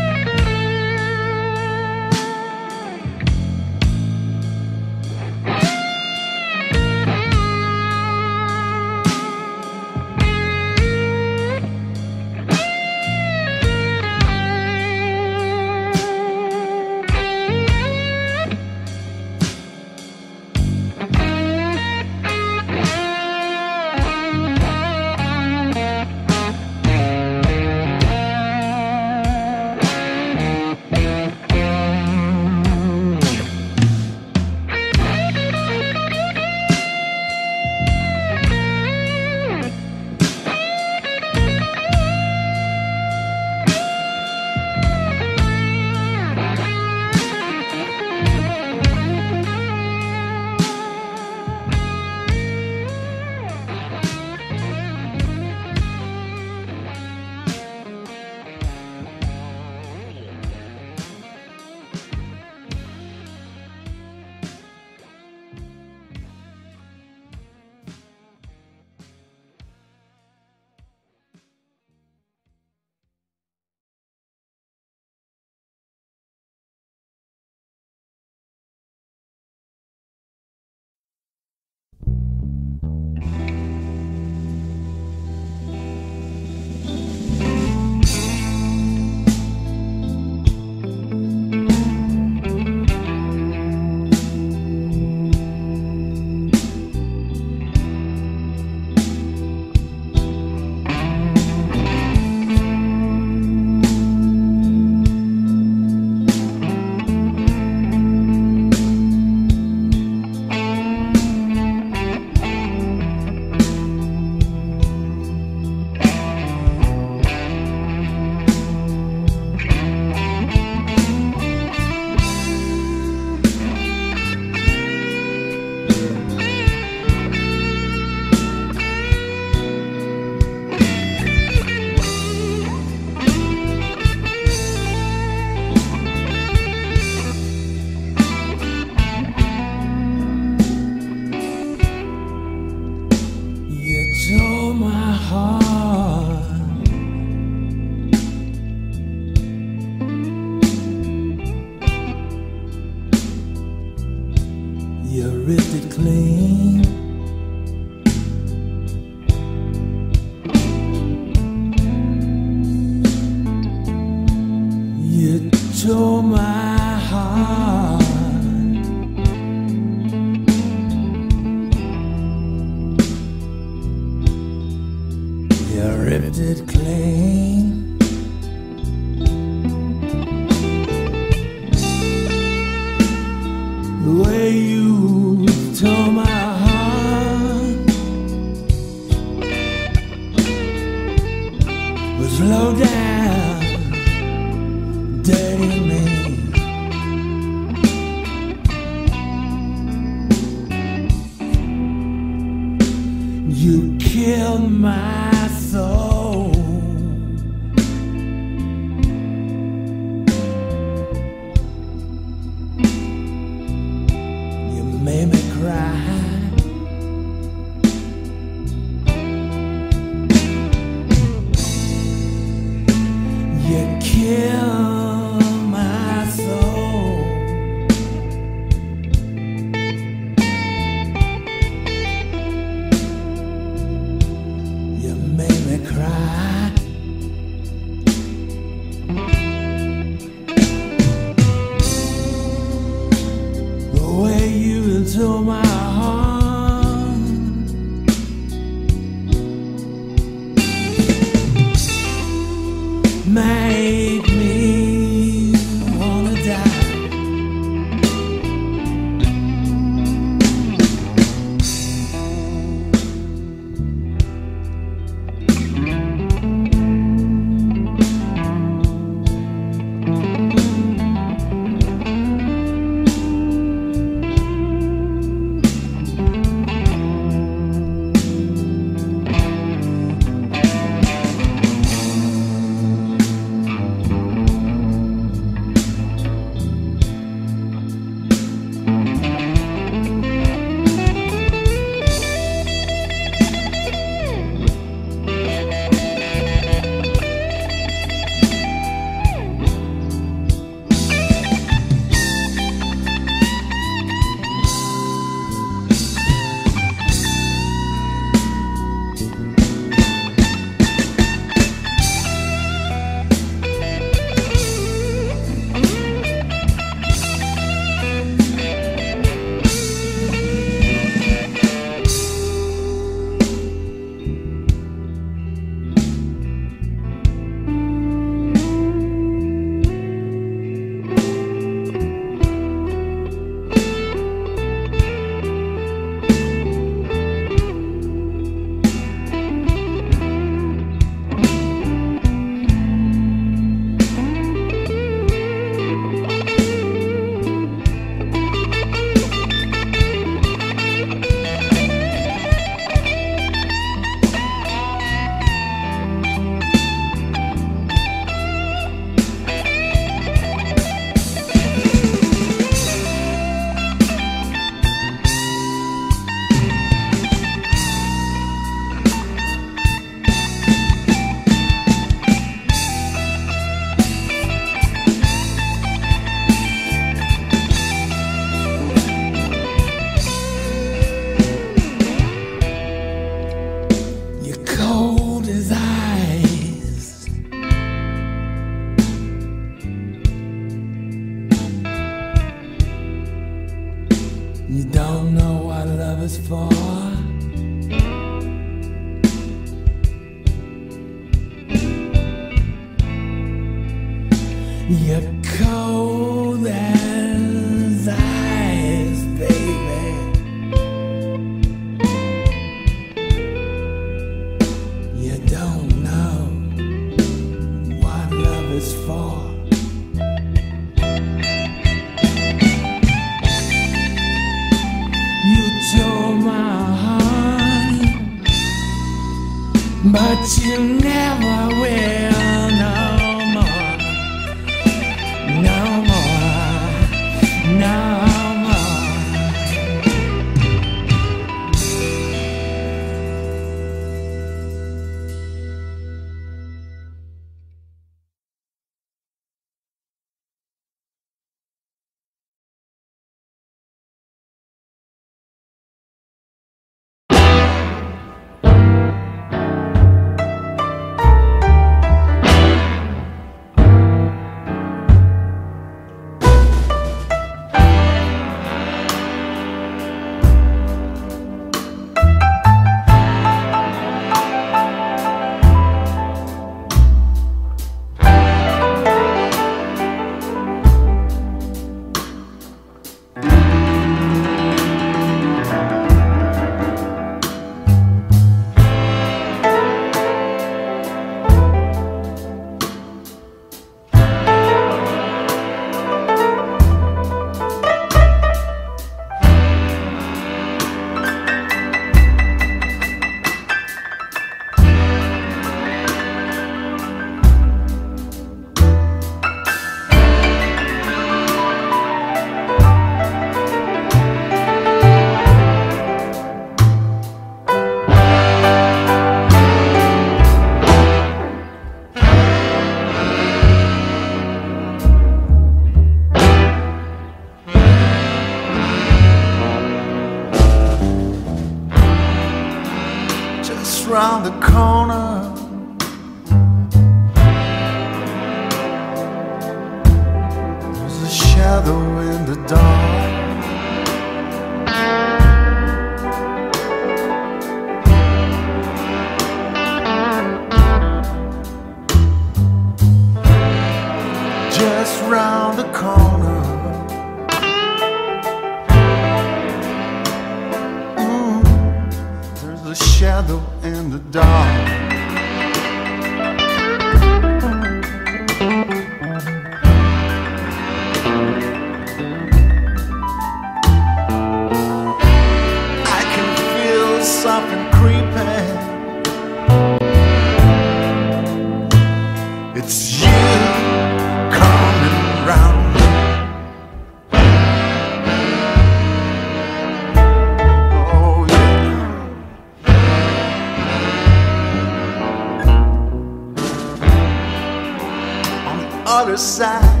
The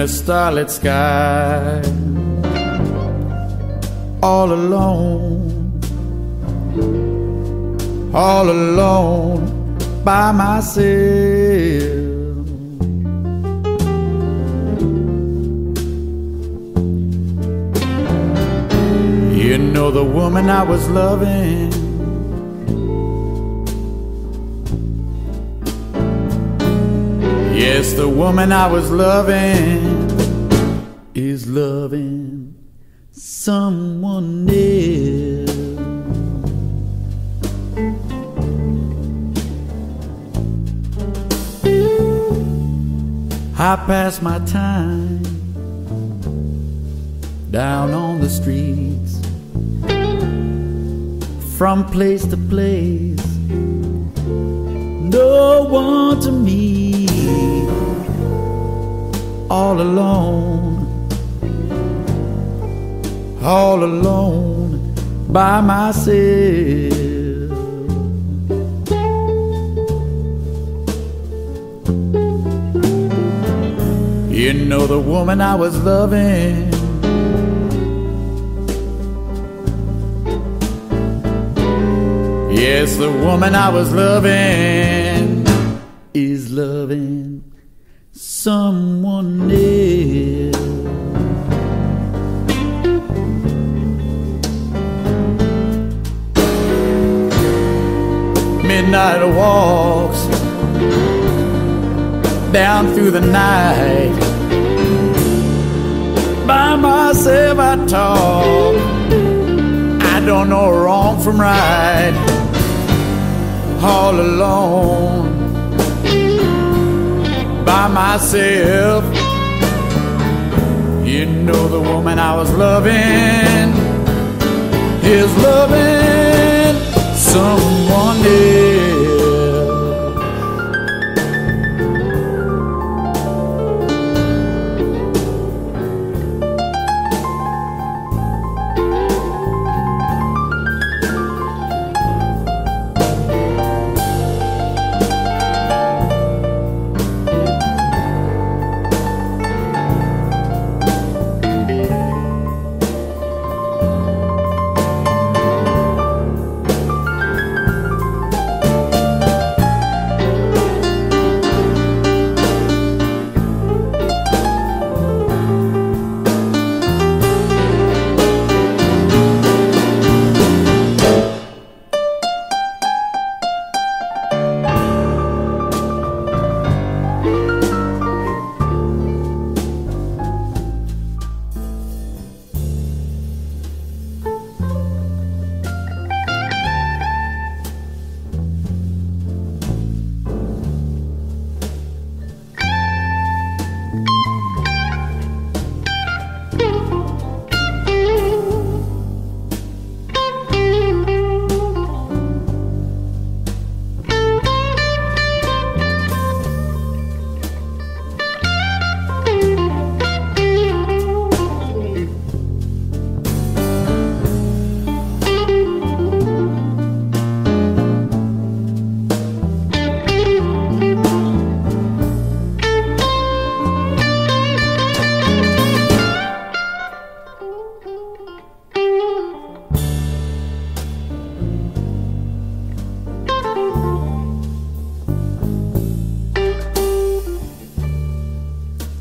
wandering the starlit sky, all alone, all alone by myself. You know the woman I was loving. Yes, the woman I was loving is loving someone else. I pass my time down on the streets from place to myself. You know the woman I was loving. Yes, the woman I was loving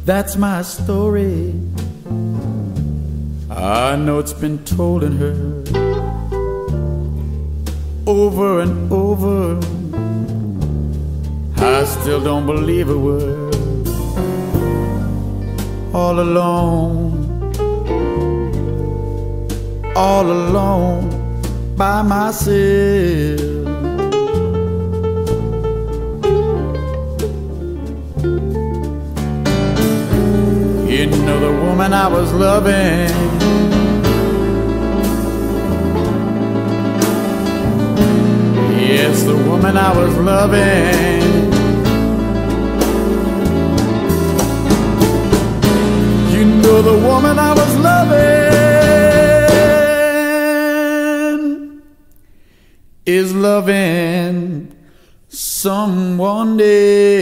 That's my story. I know it's been told in her over and over. I still don't believe a word. All alone, all alone by myself. woman I was loving. Yes, the woman I was loving. You know the woman I was loving is loving someone new.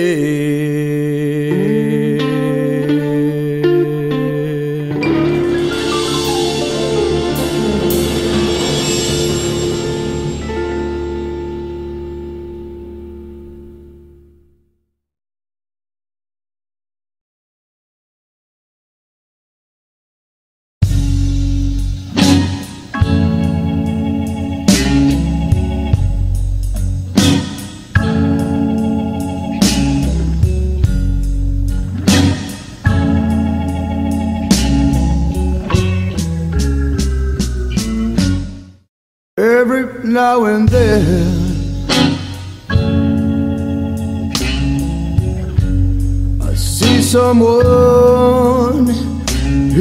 someone,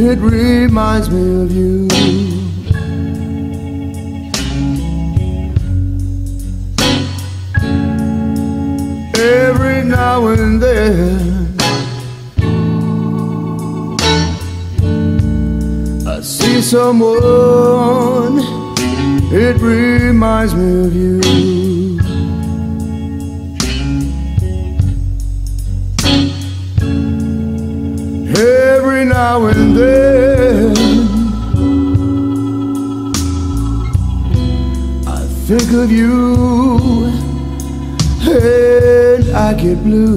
it reminds me of you. Every now and then, I see someone, it reminds me of you. you, and I get blue.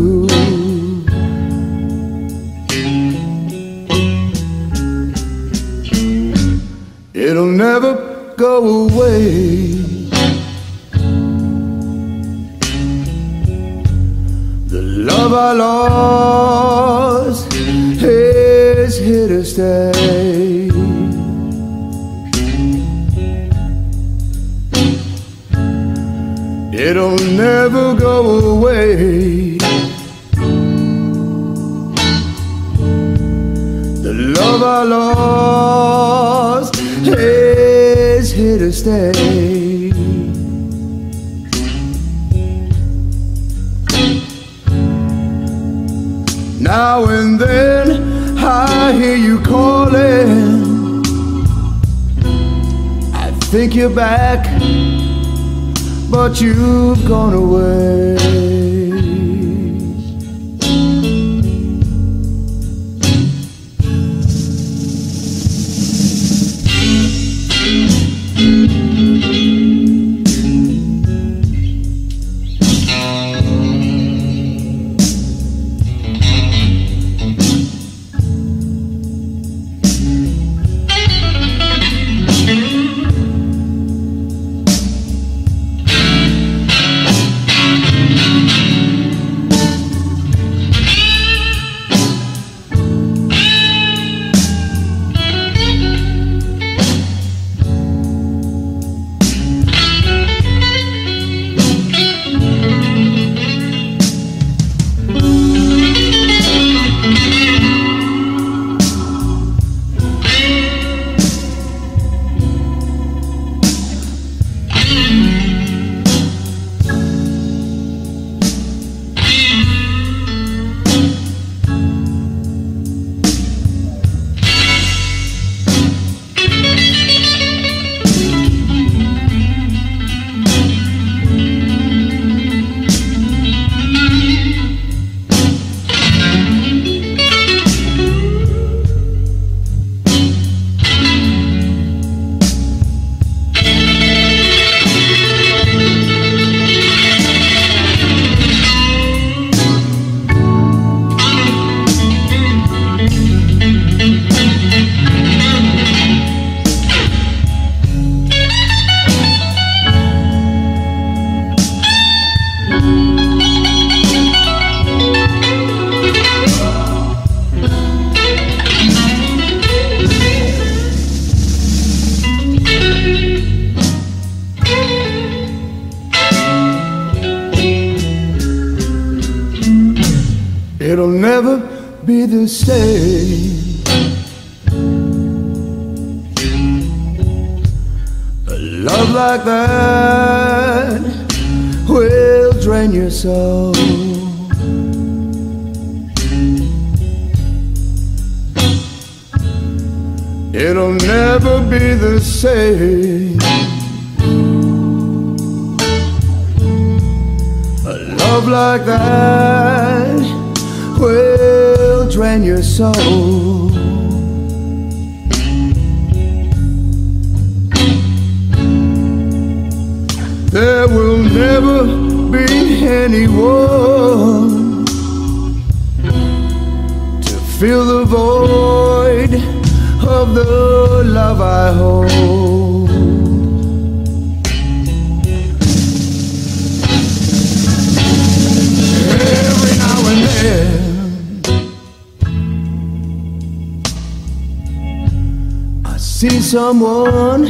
someone,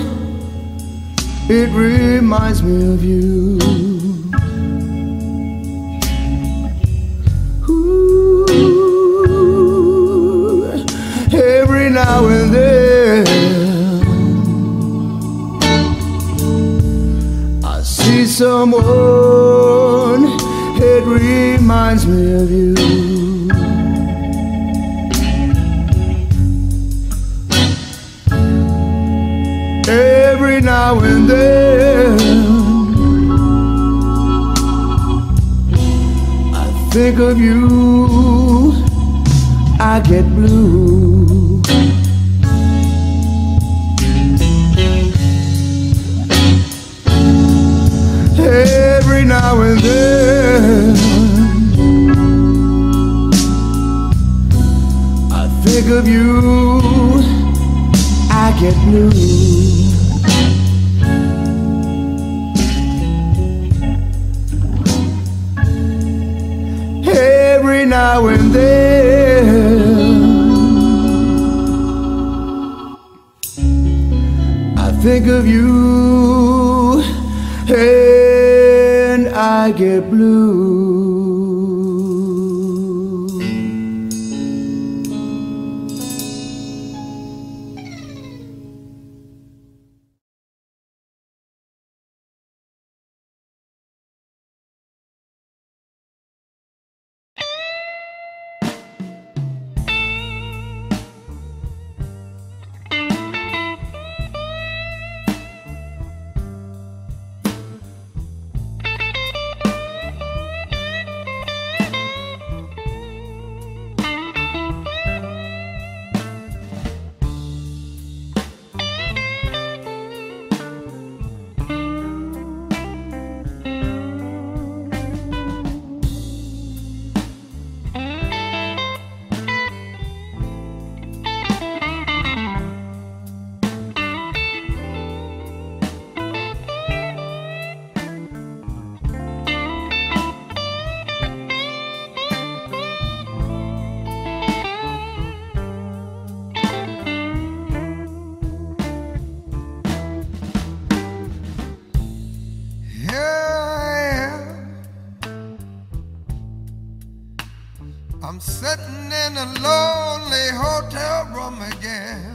it reminds me of you. I'm sitting in a lonely hotel room again.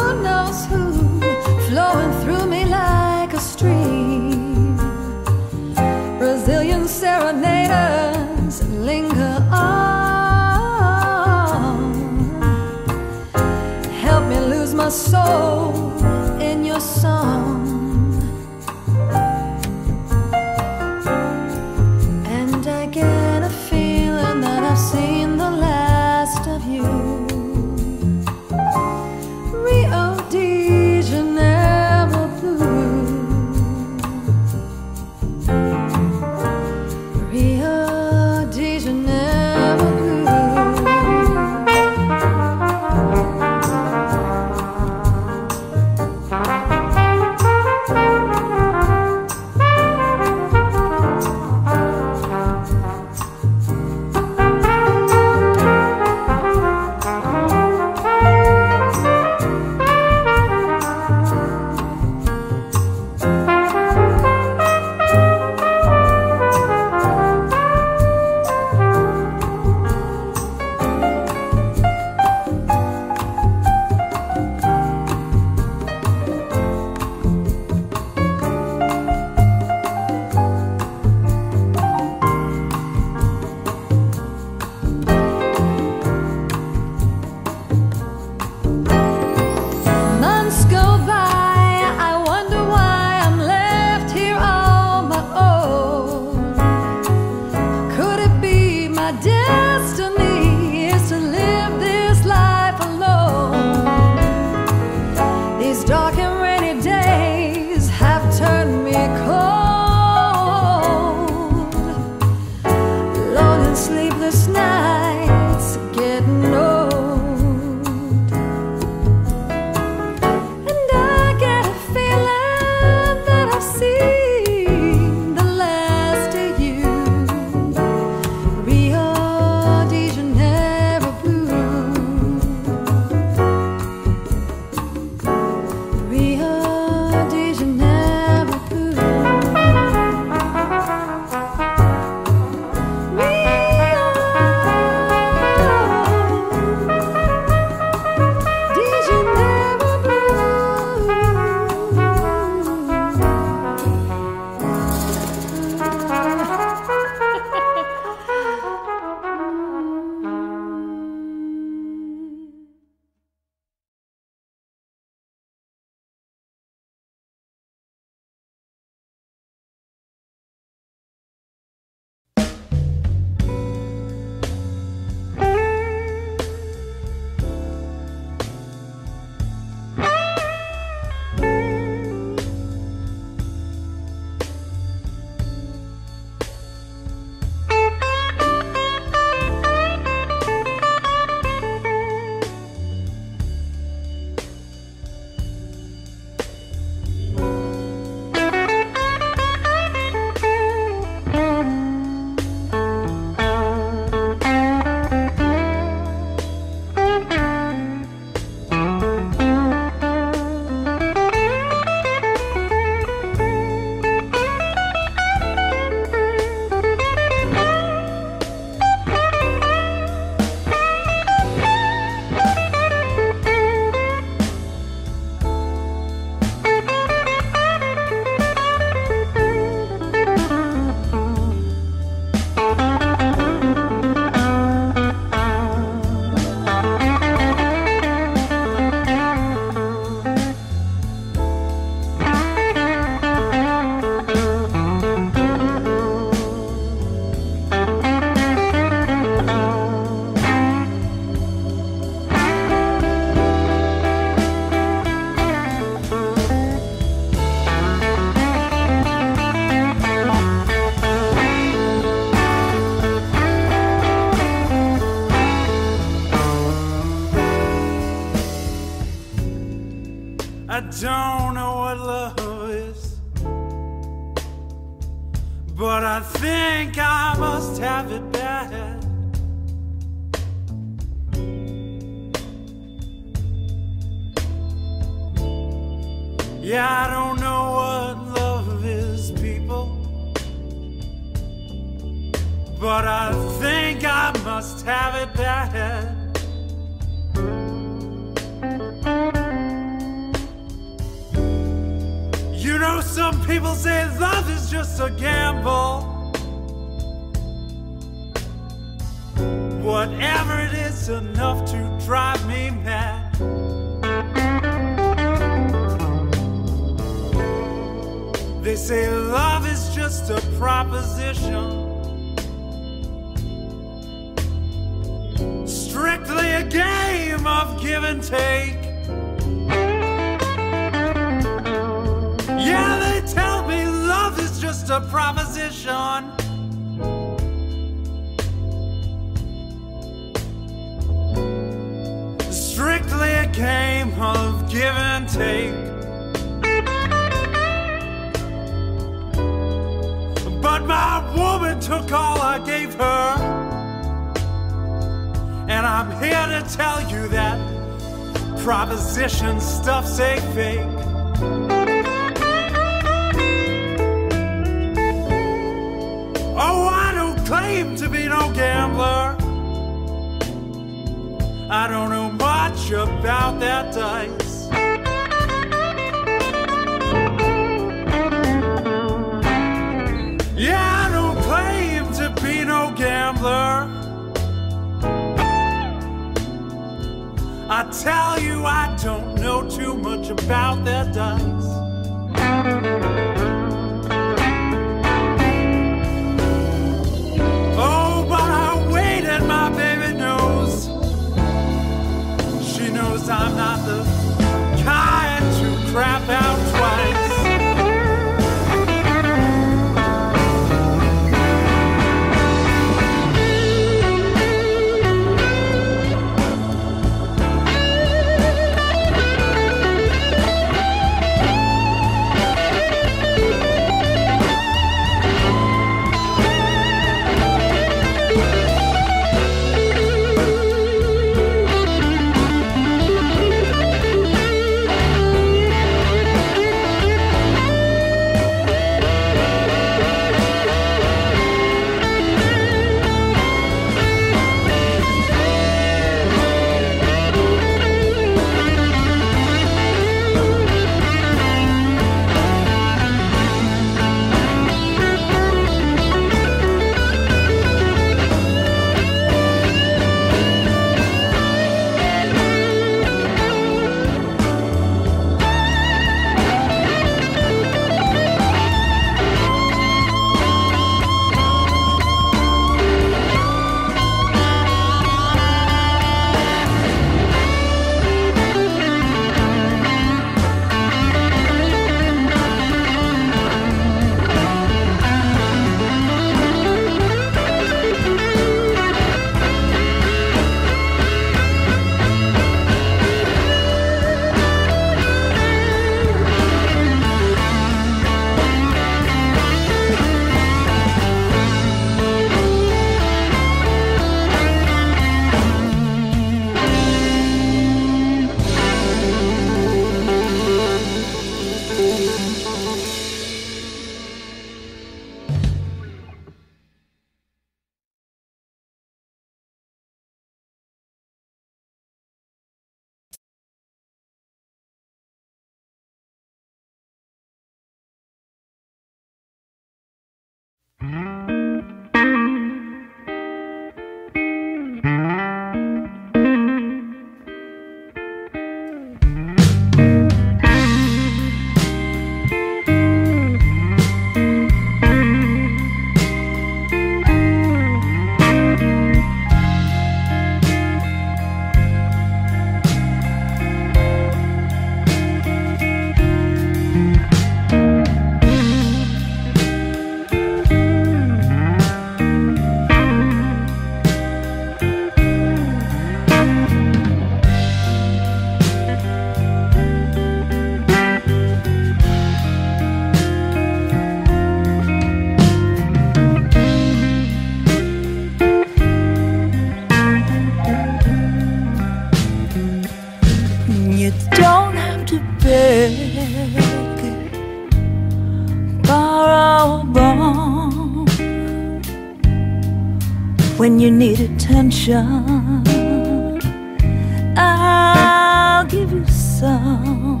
I'll give you some.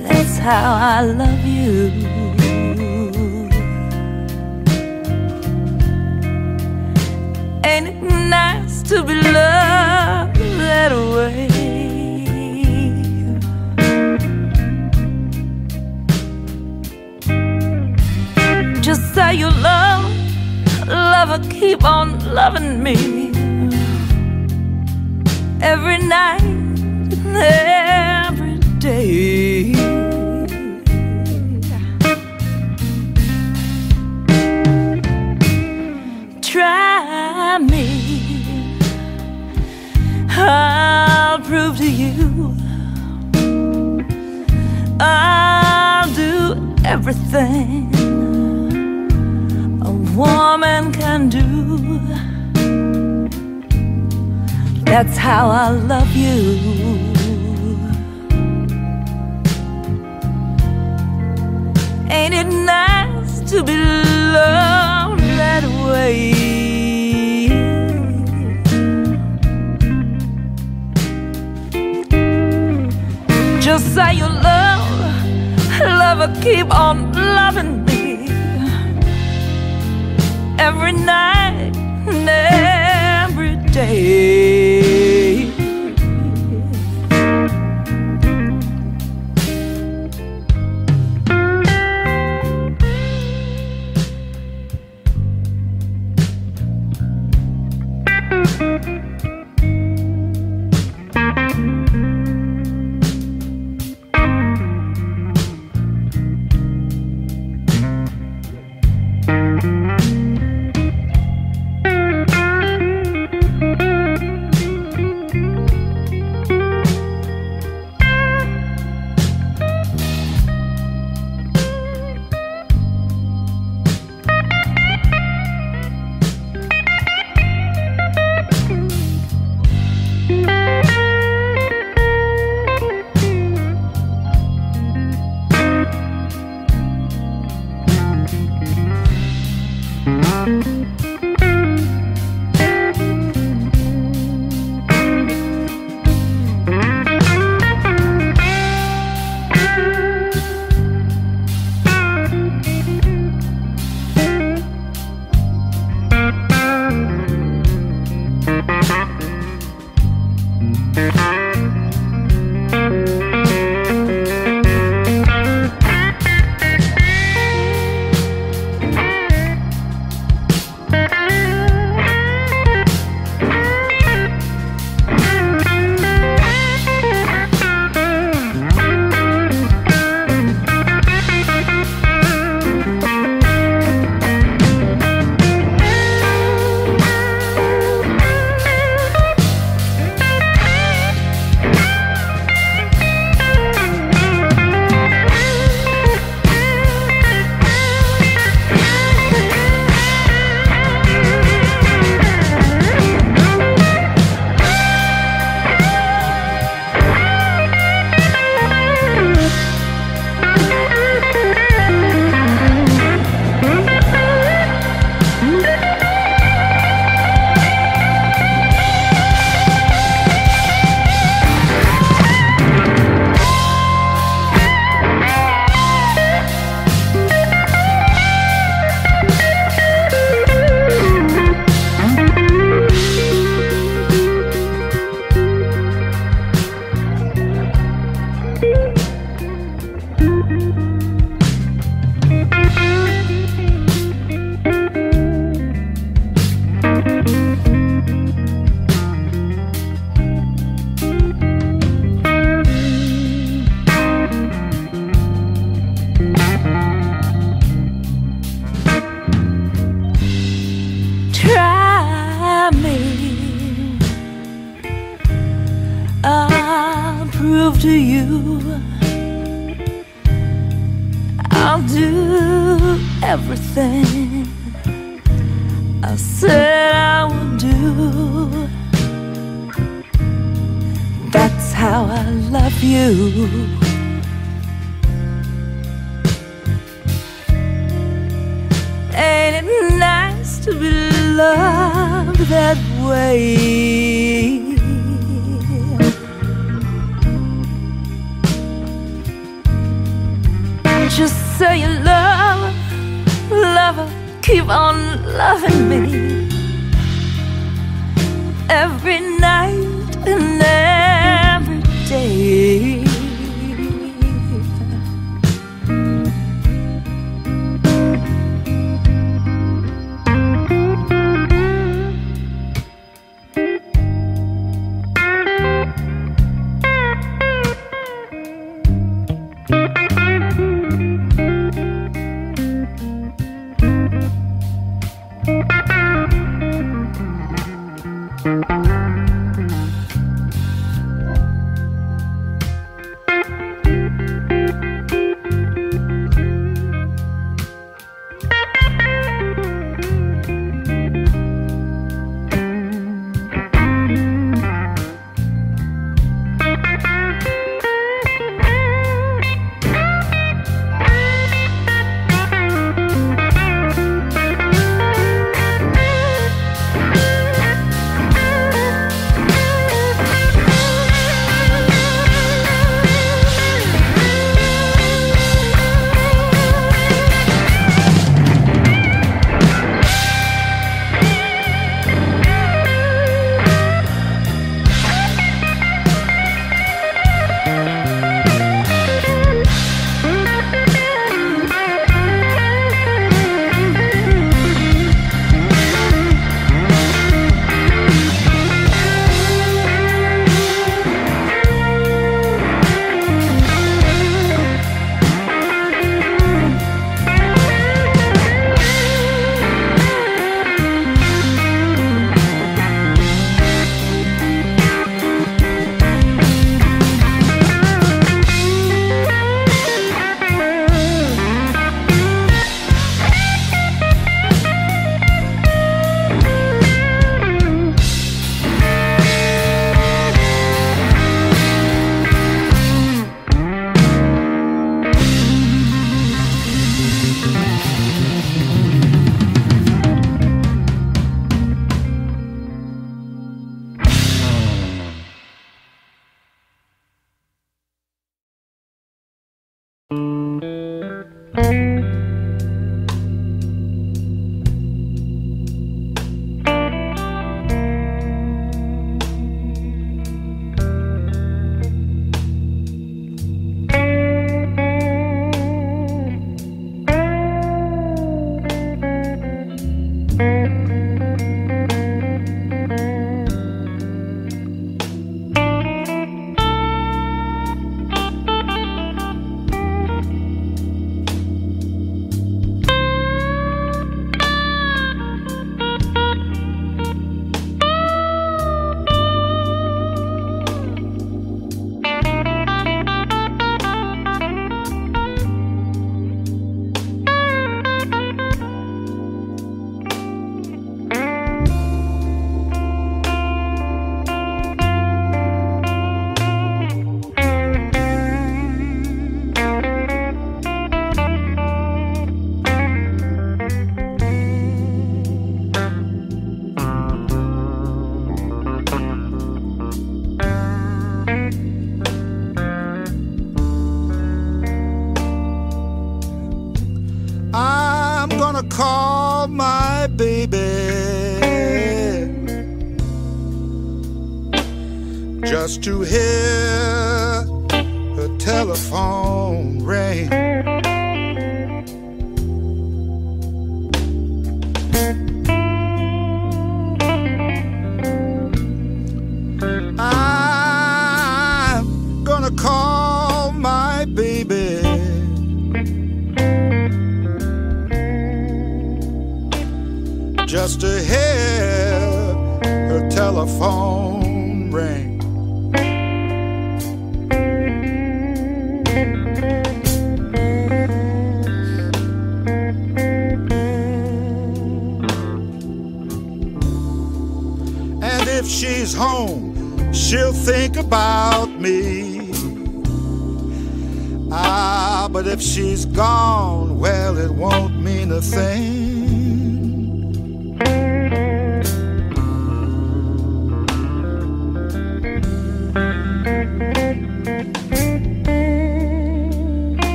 That's how I love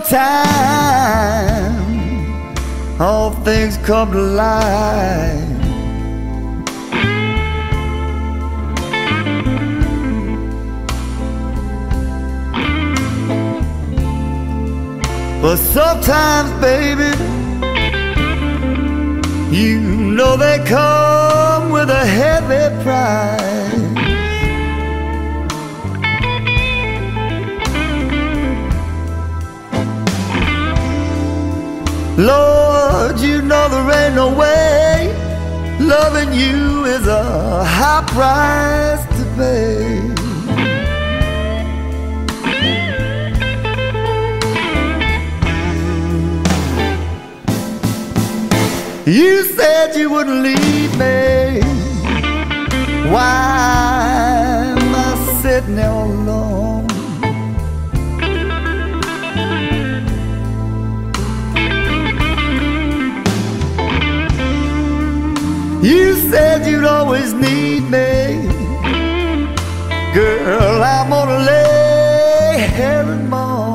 Time all things come to light. But sometimes, baby, you know they come with a heavy price. Lord, you know there ain't no way loving you is a high price to pay. You said you wouldn't leave me. Why am I sitting there alone? You said you'd always need me. Girl, I'm gonna lay moan.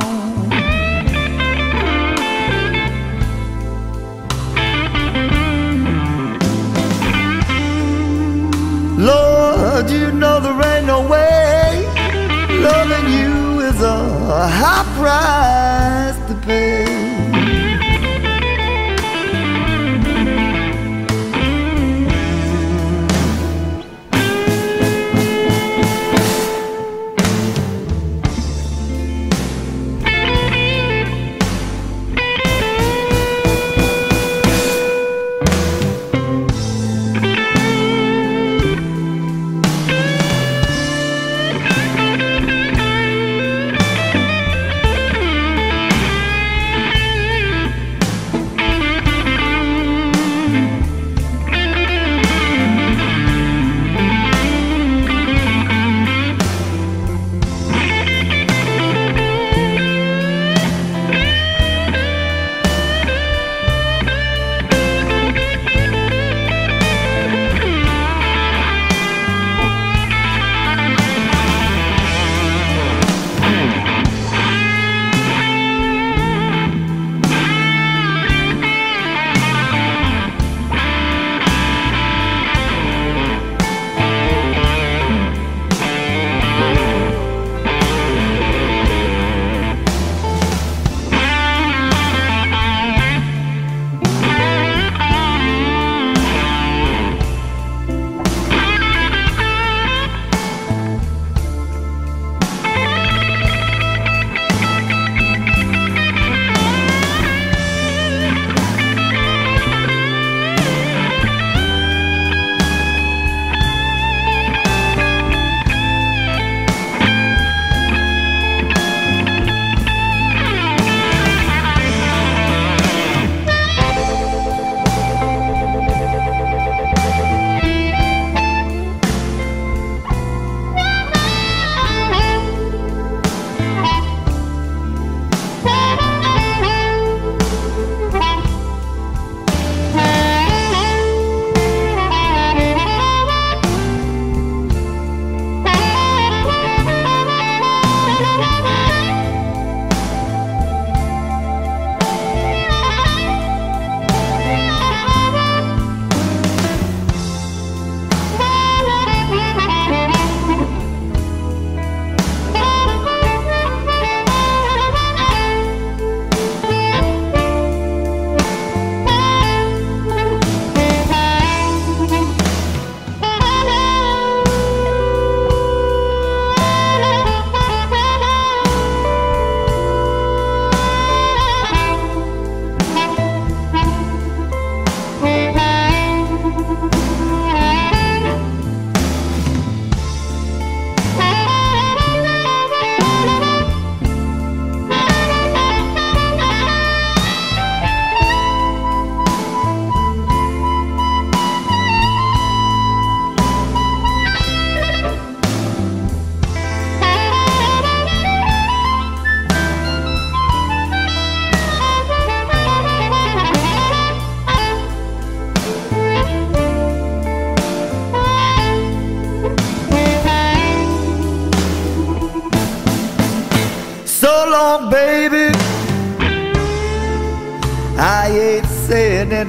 Lord, you know there ain't no way loving you is a high price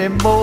saying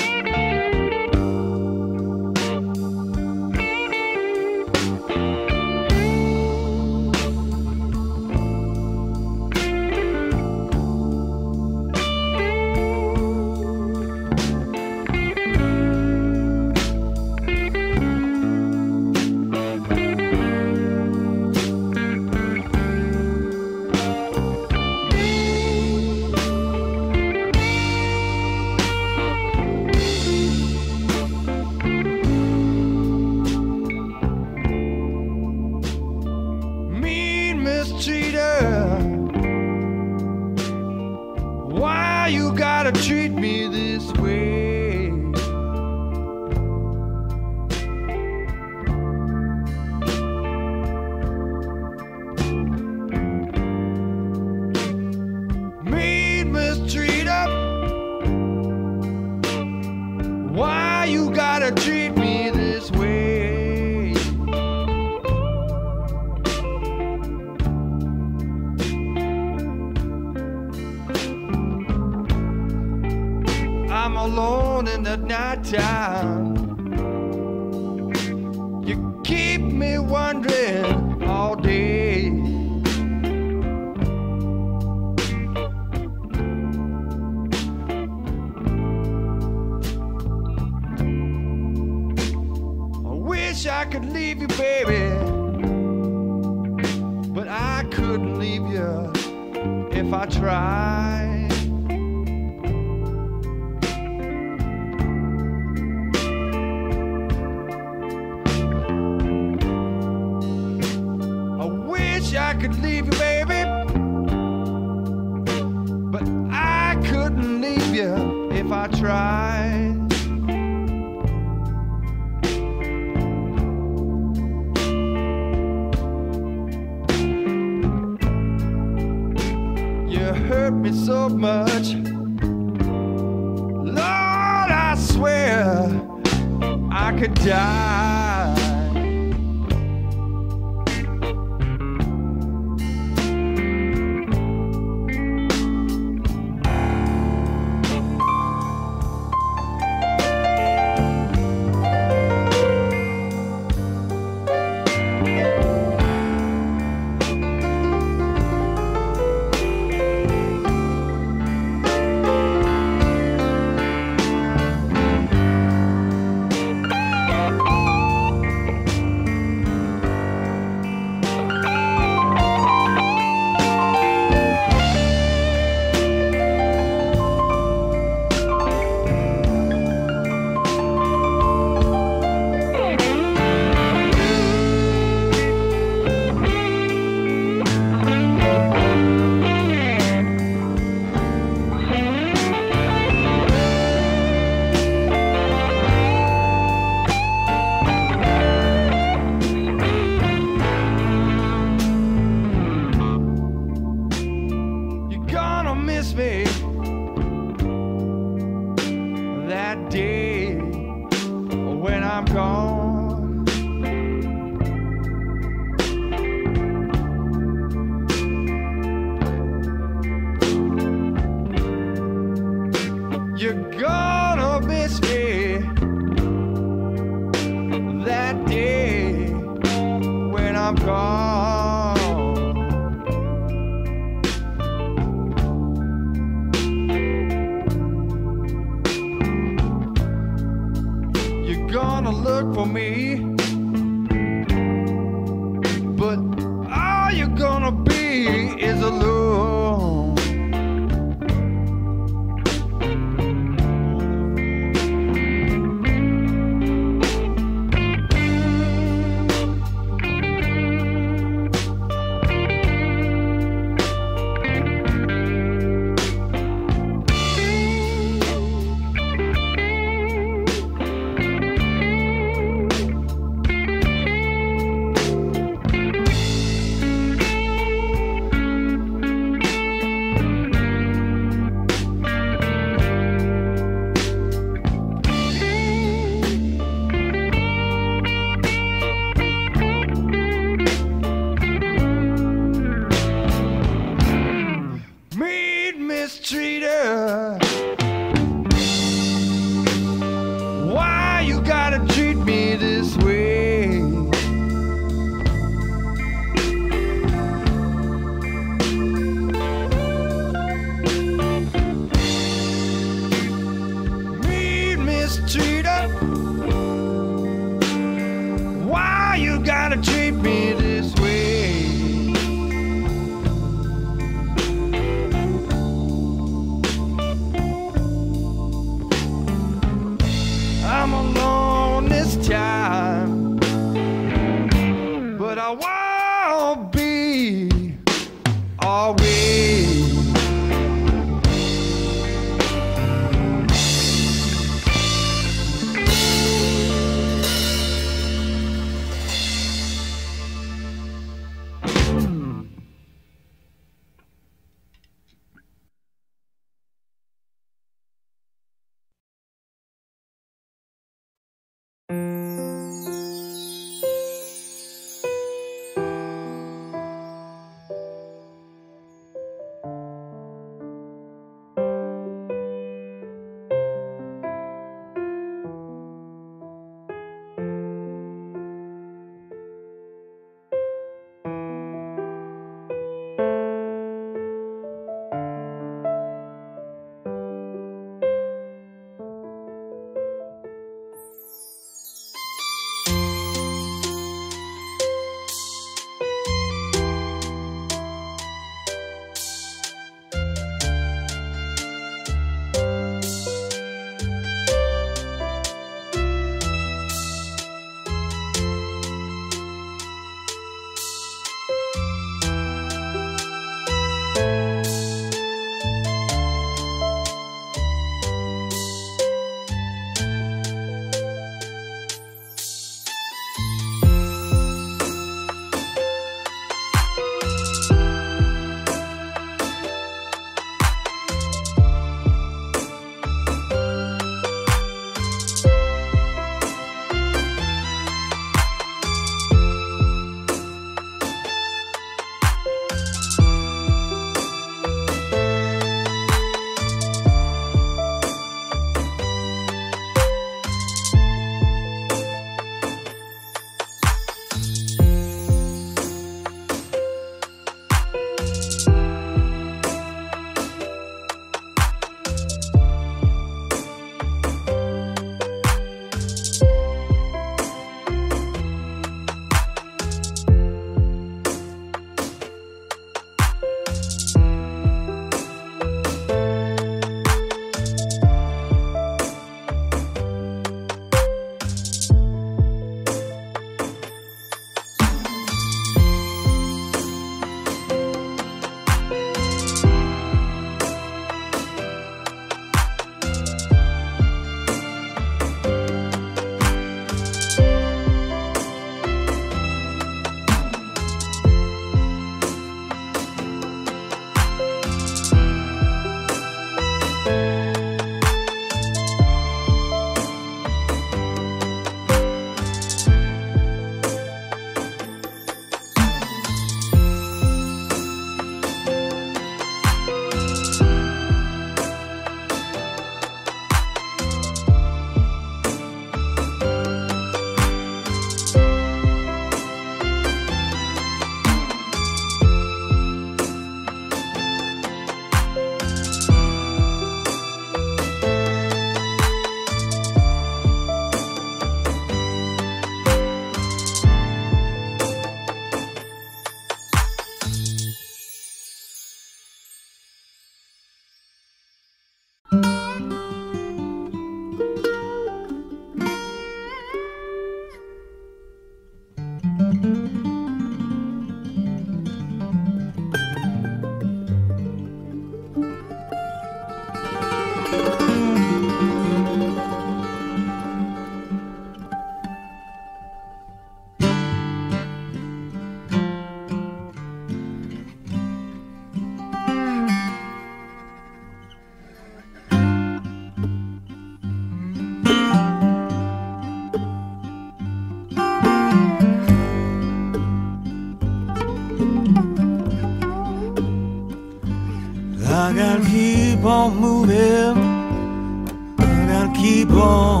gotta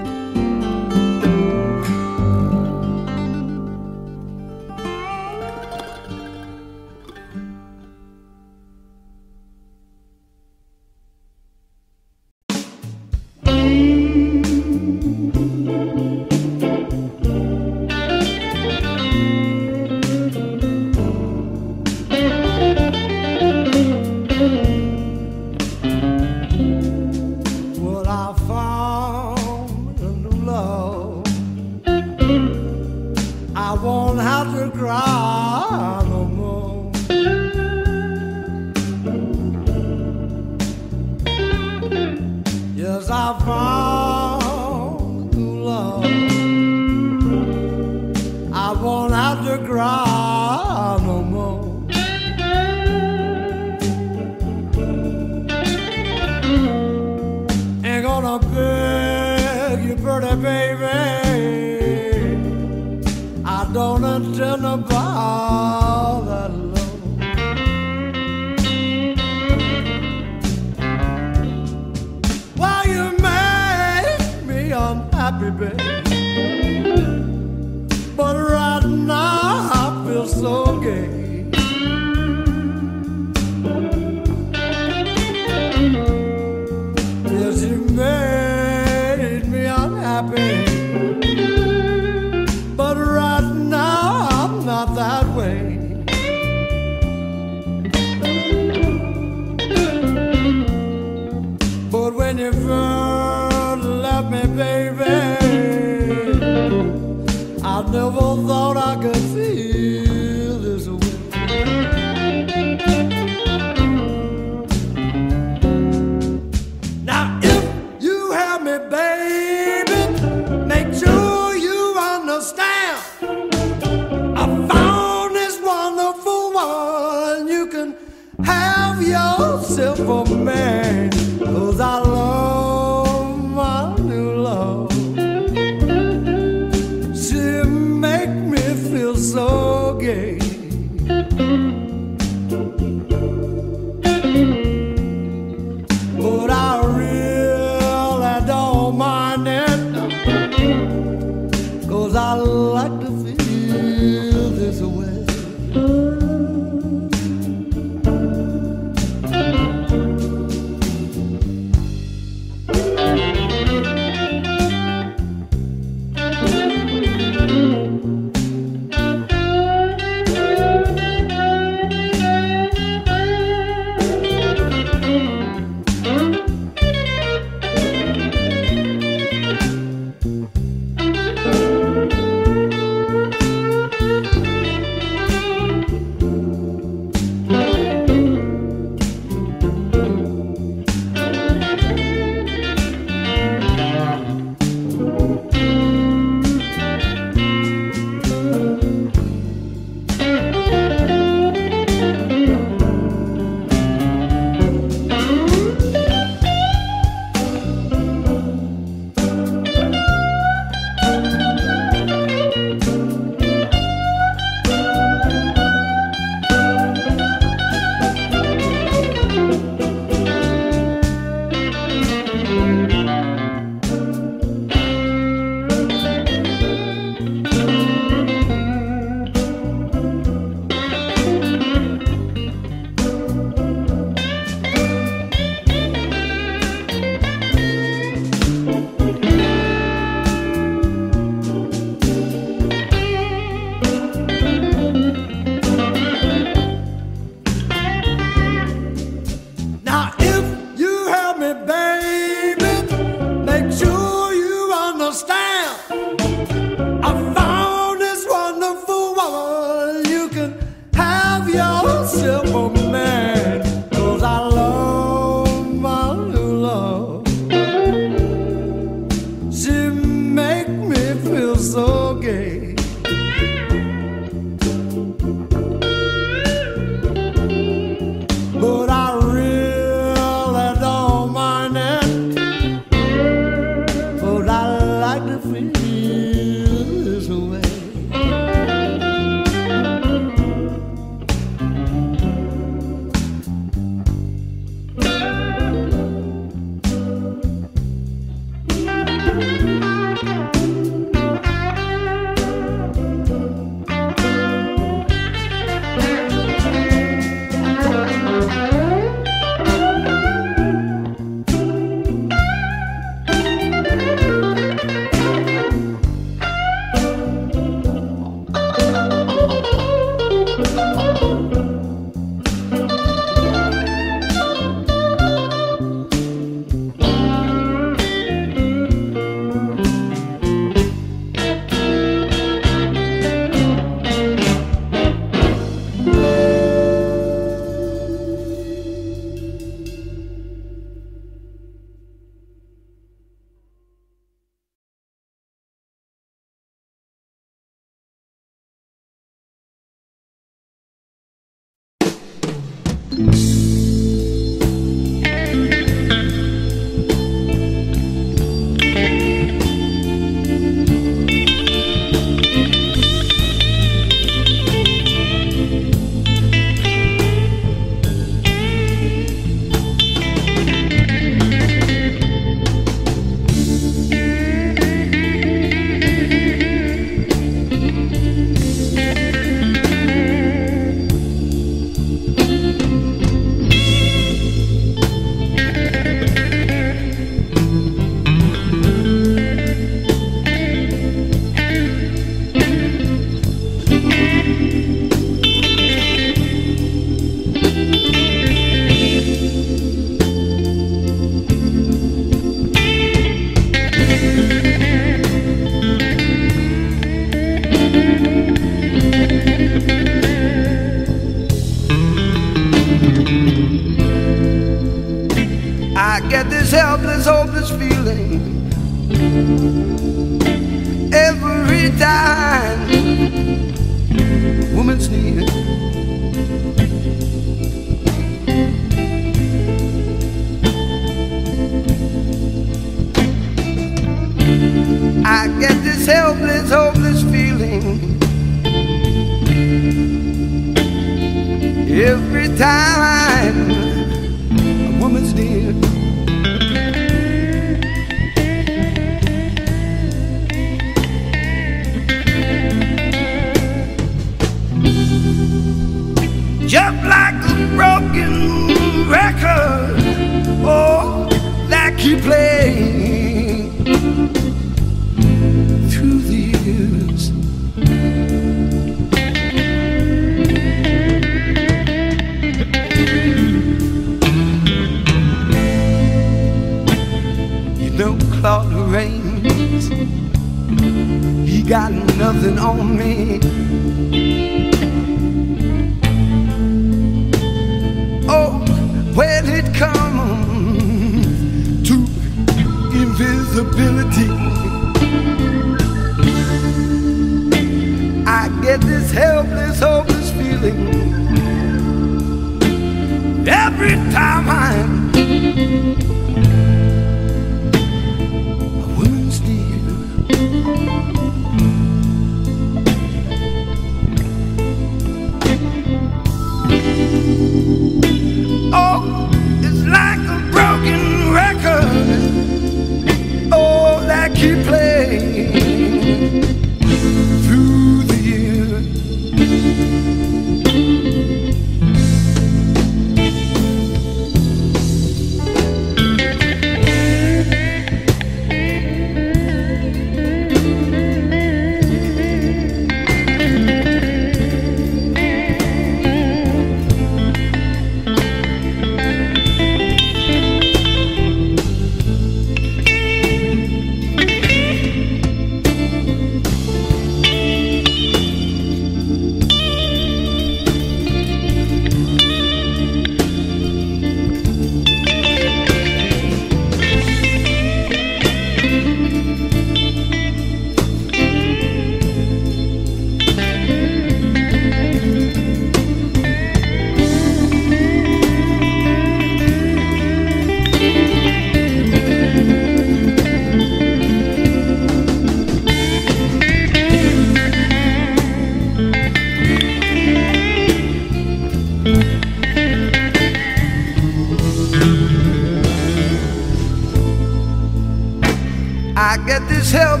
Get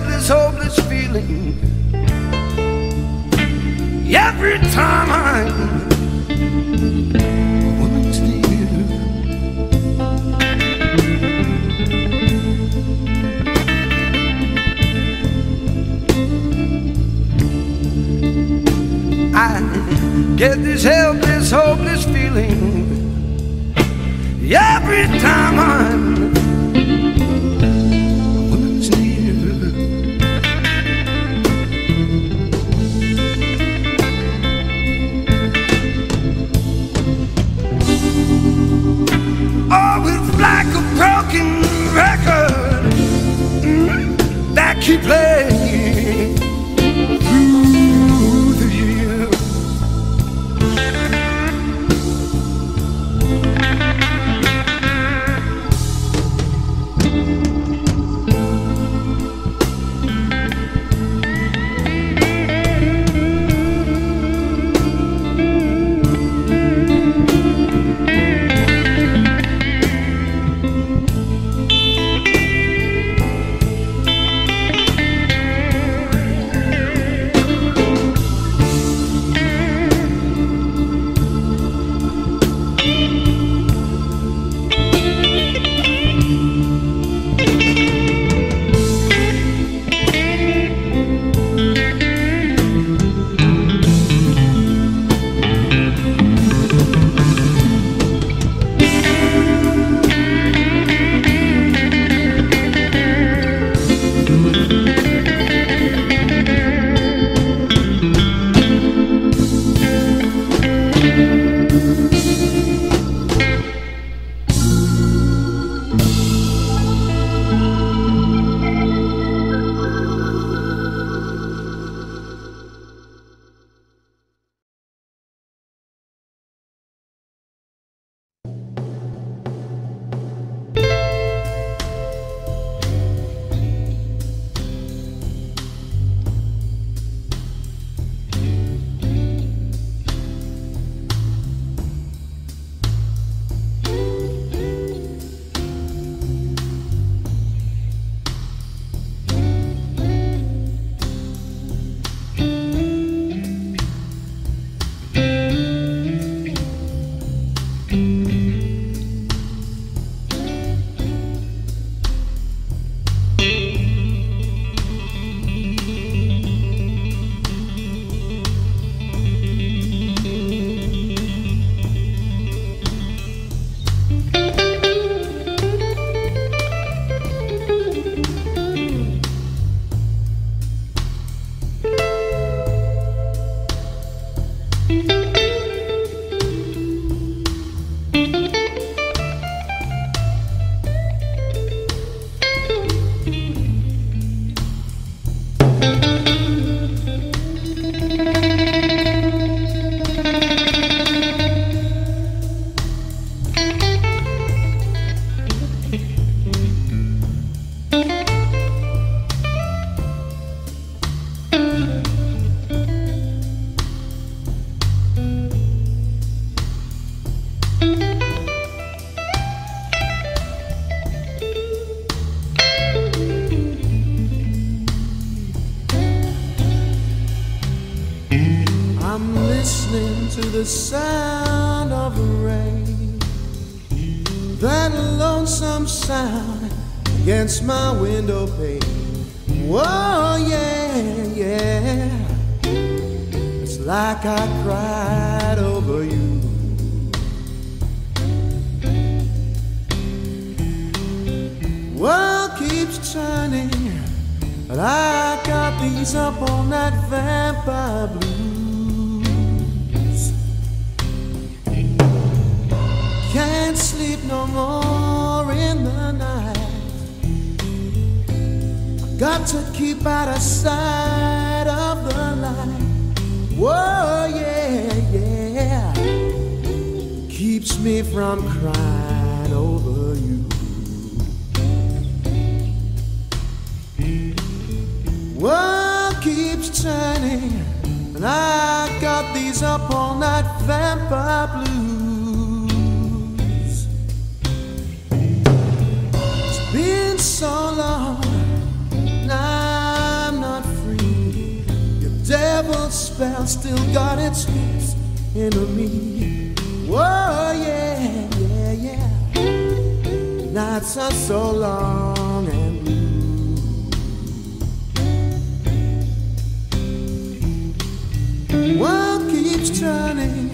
the sound of the rain. That lonesome sound against my window pane. Oh, yeah, yeah. It's like I running.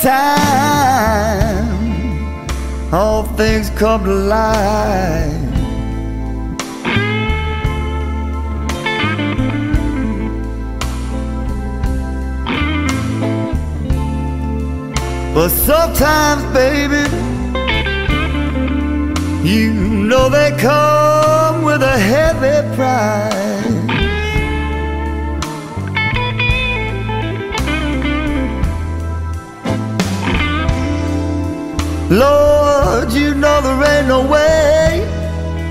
time all things come to light, But sometimes, baby, you know they come with a heavy price. Lord, you know there ain't no way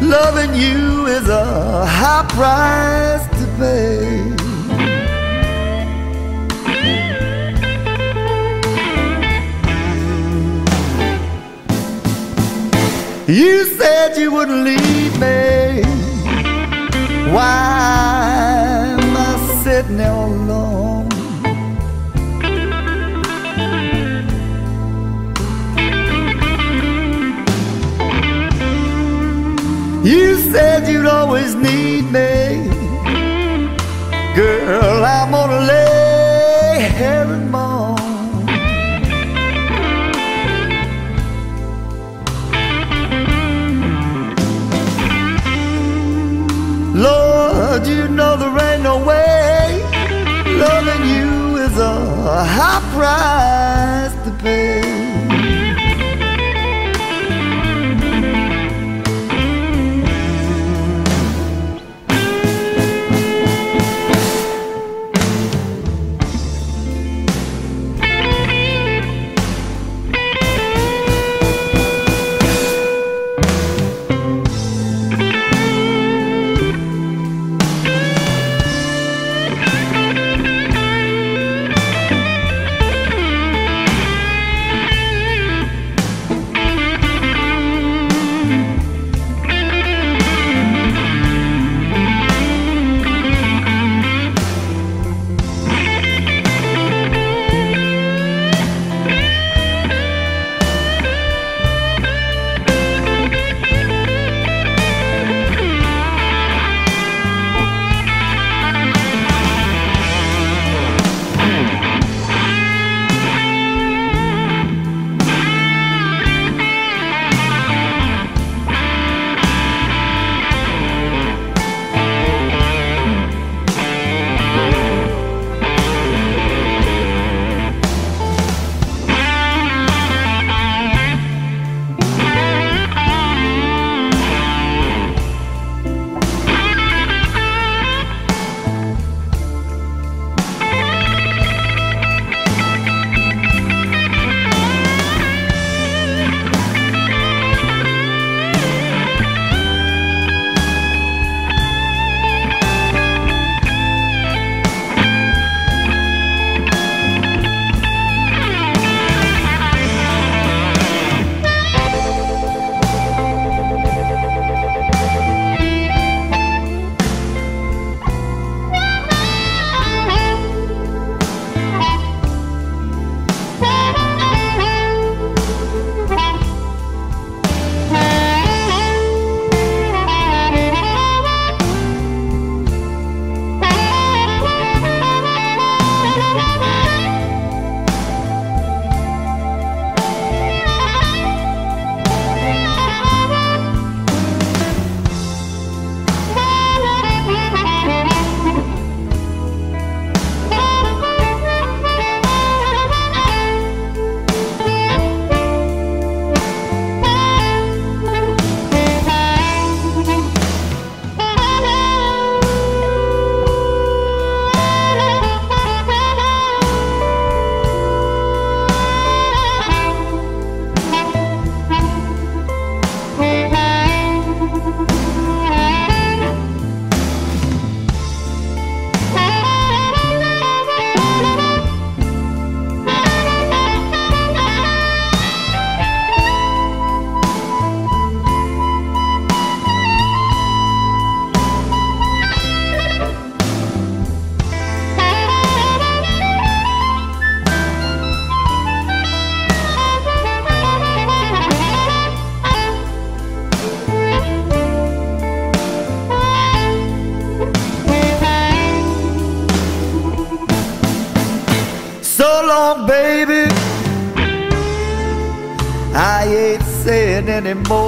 loving you is a high price to pay. You said you wouldn't leave me. Why am I sitting there alone? Said you'd always need me. Girl, I'm gonna lay moan. Lord, you know there ain't no way loving you is a high price anymore.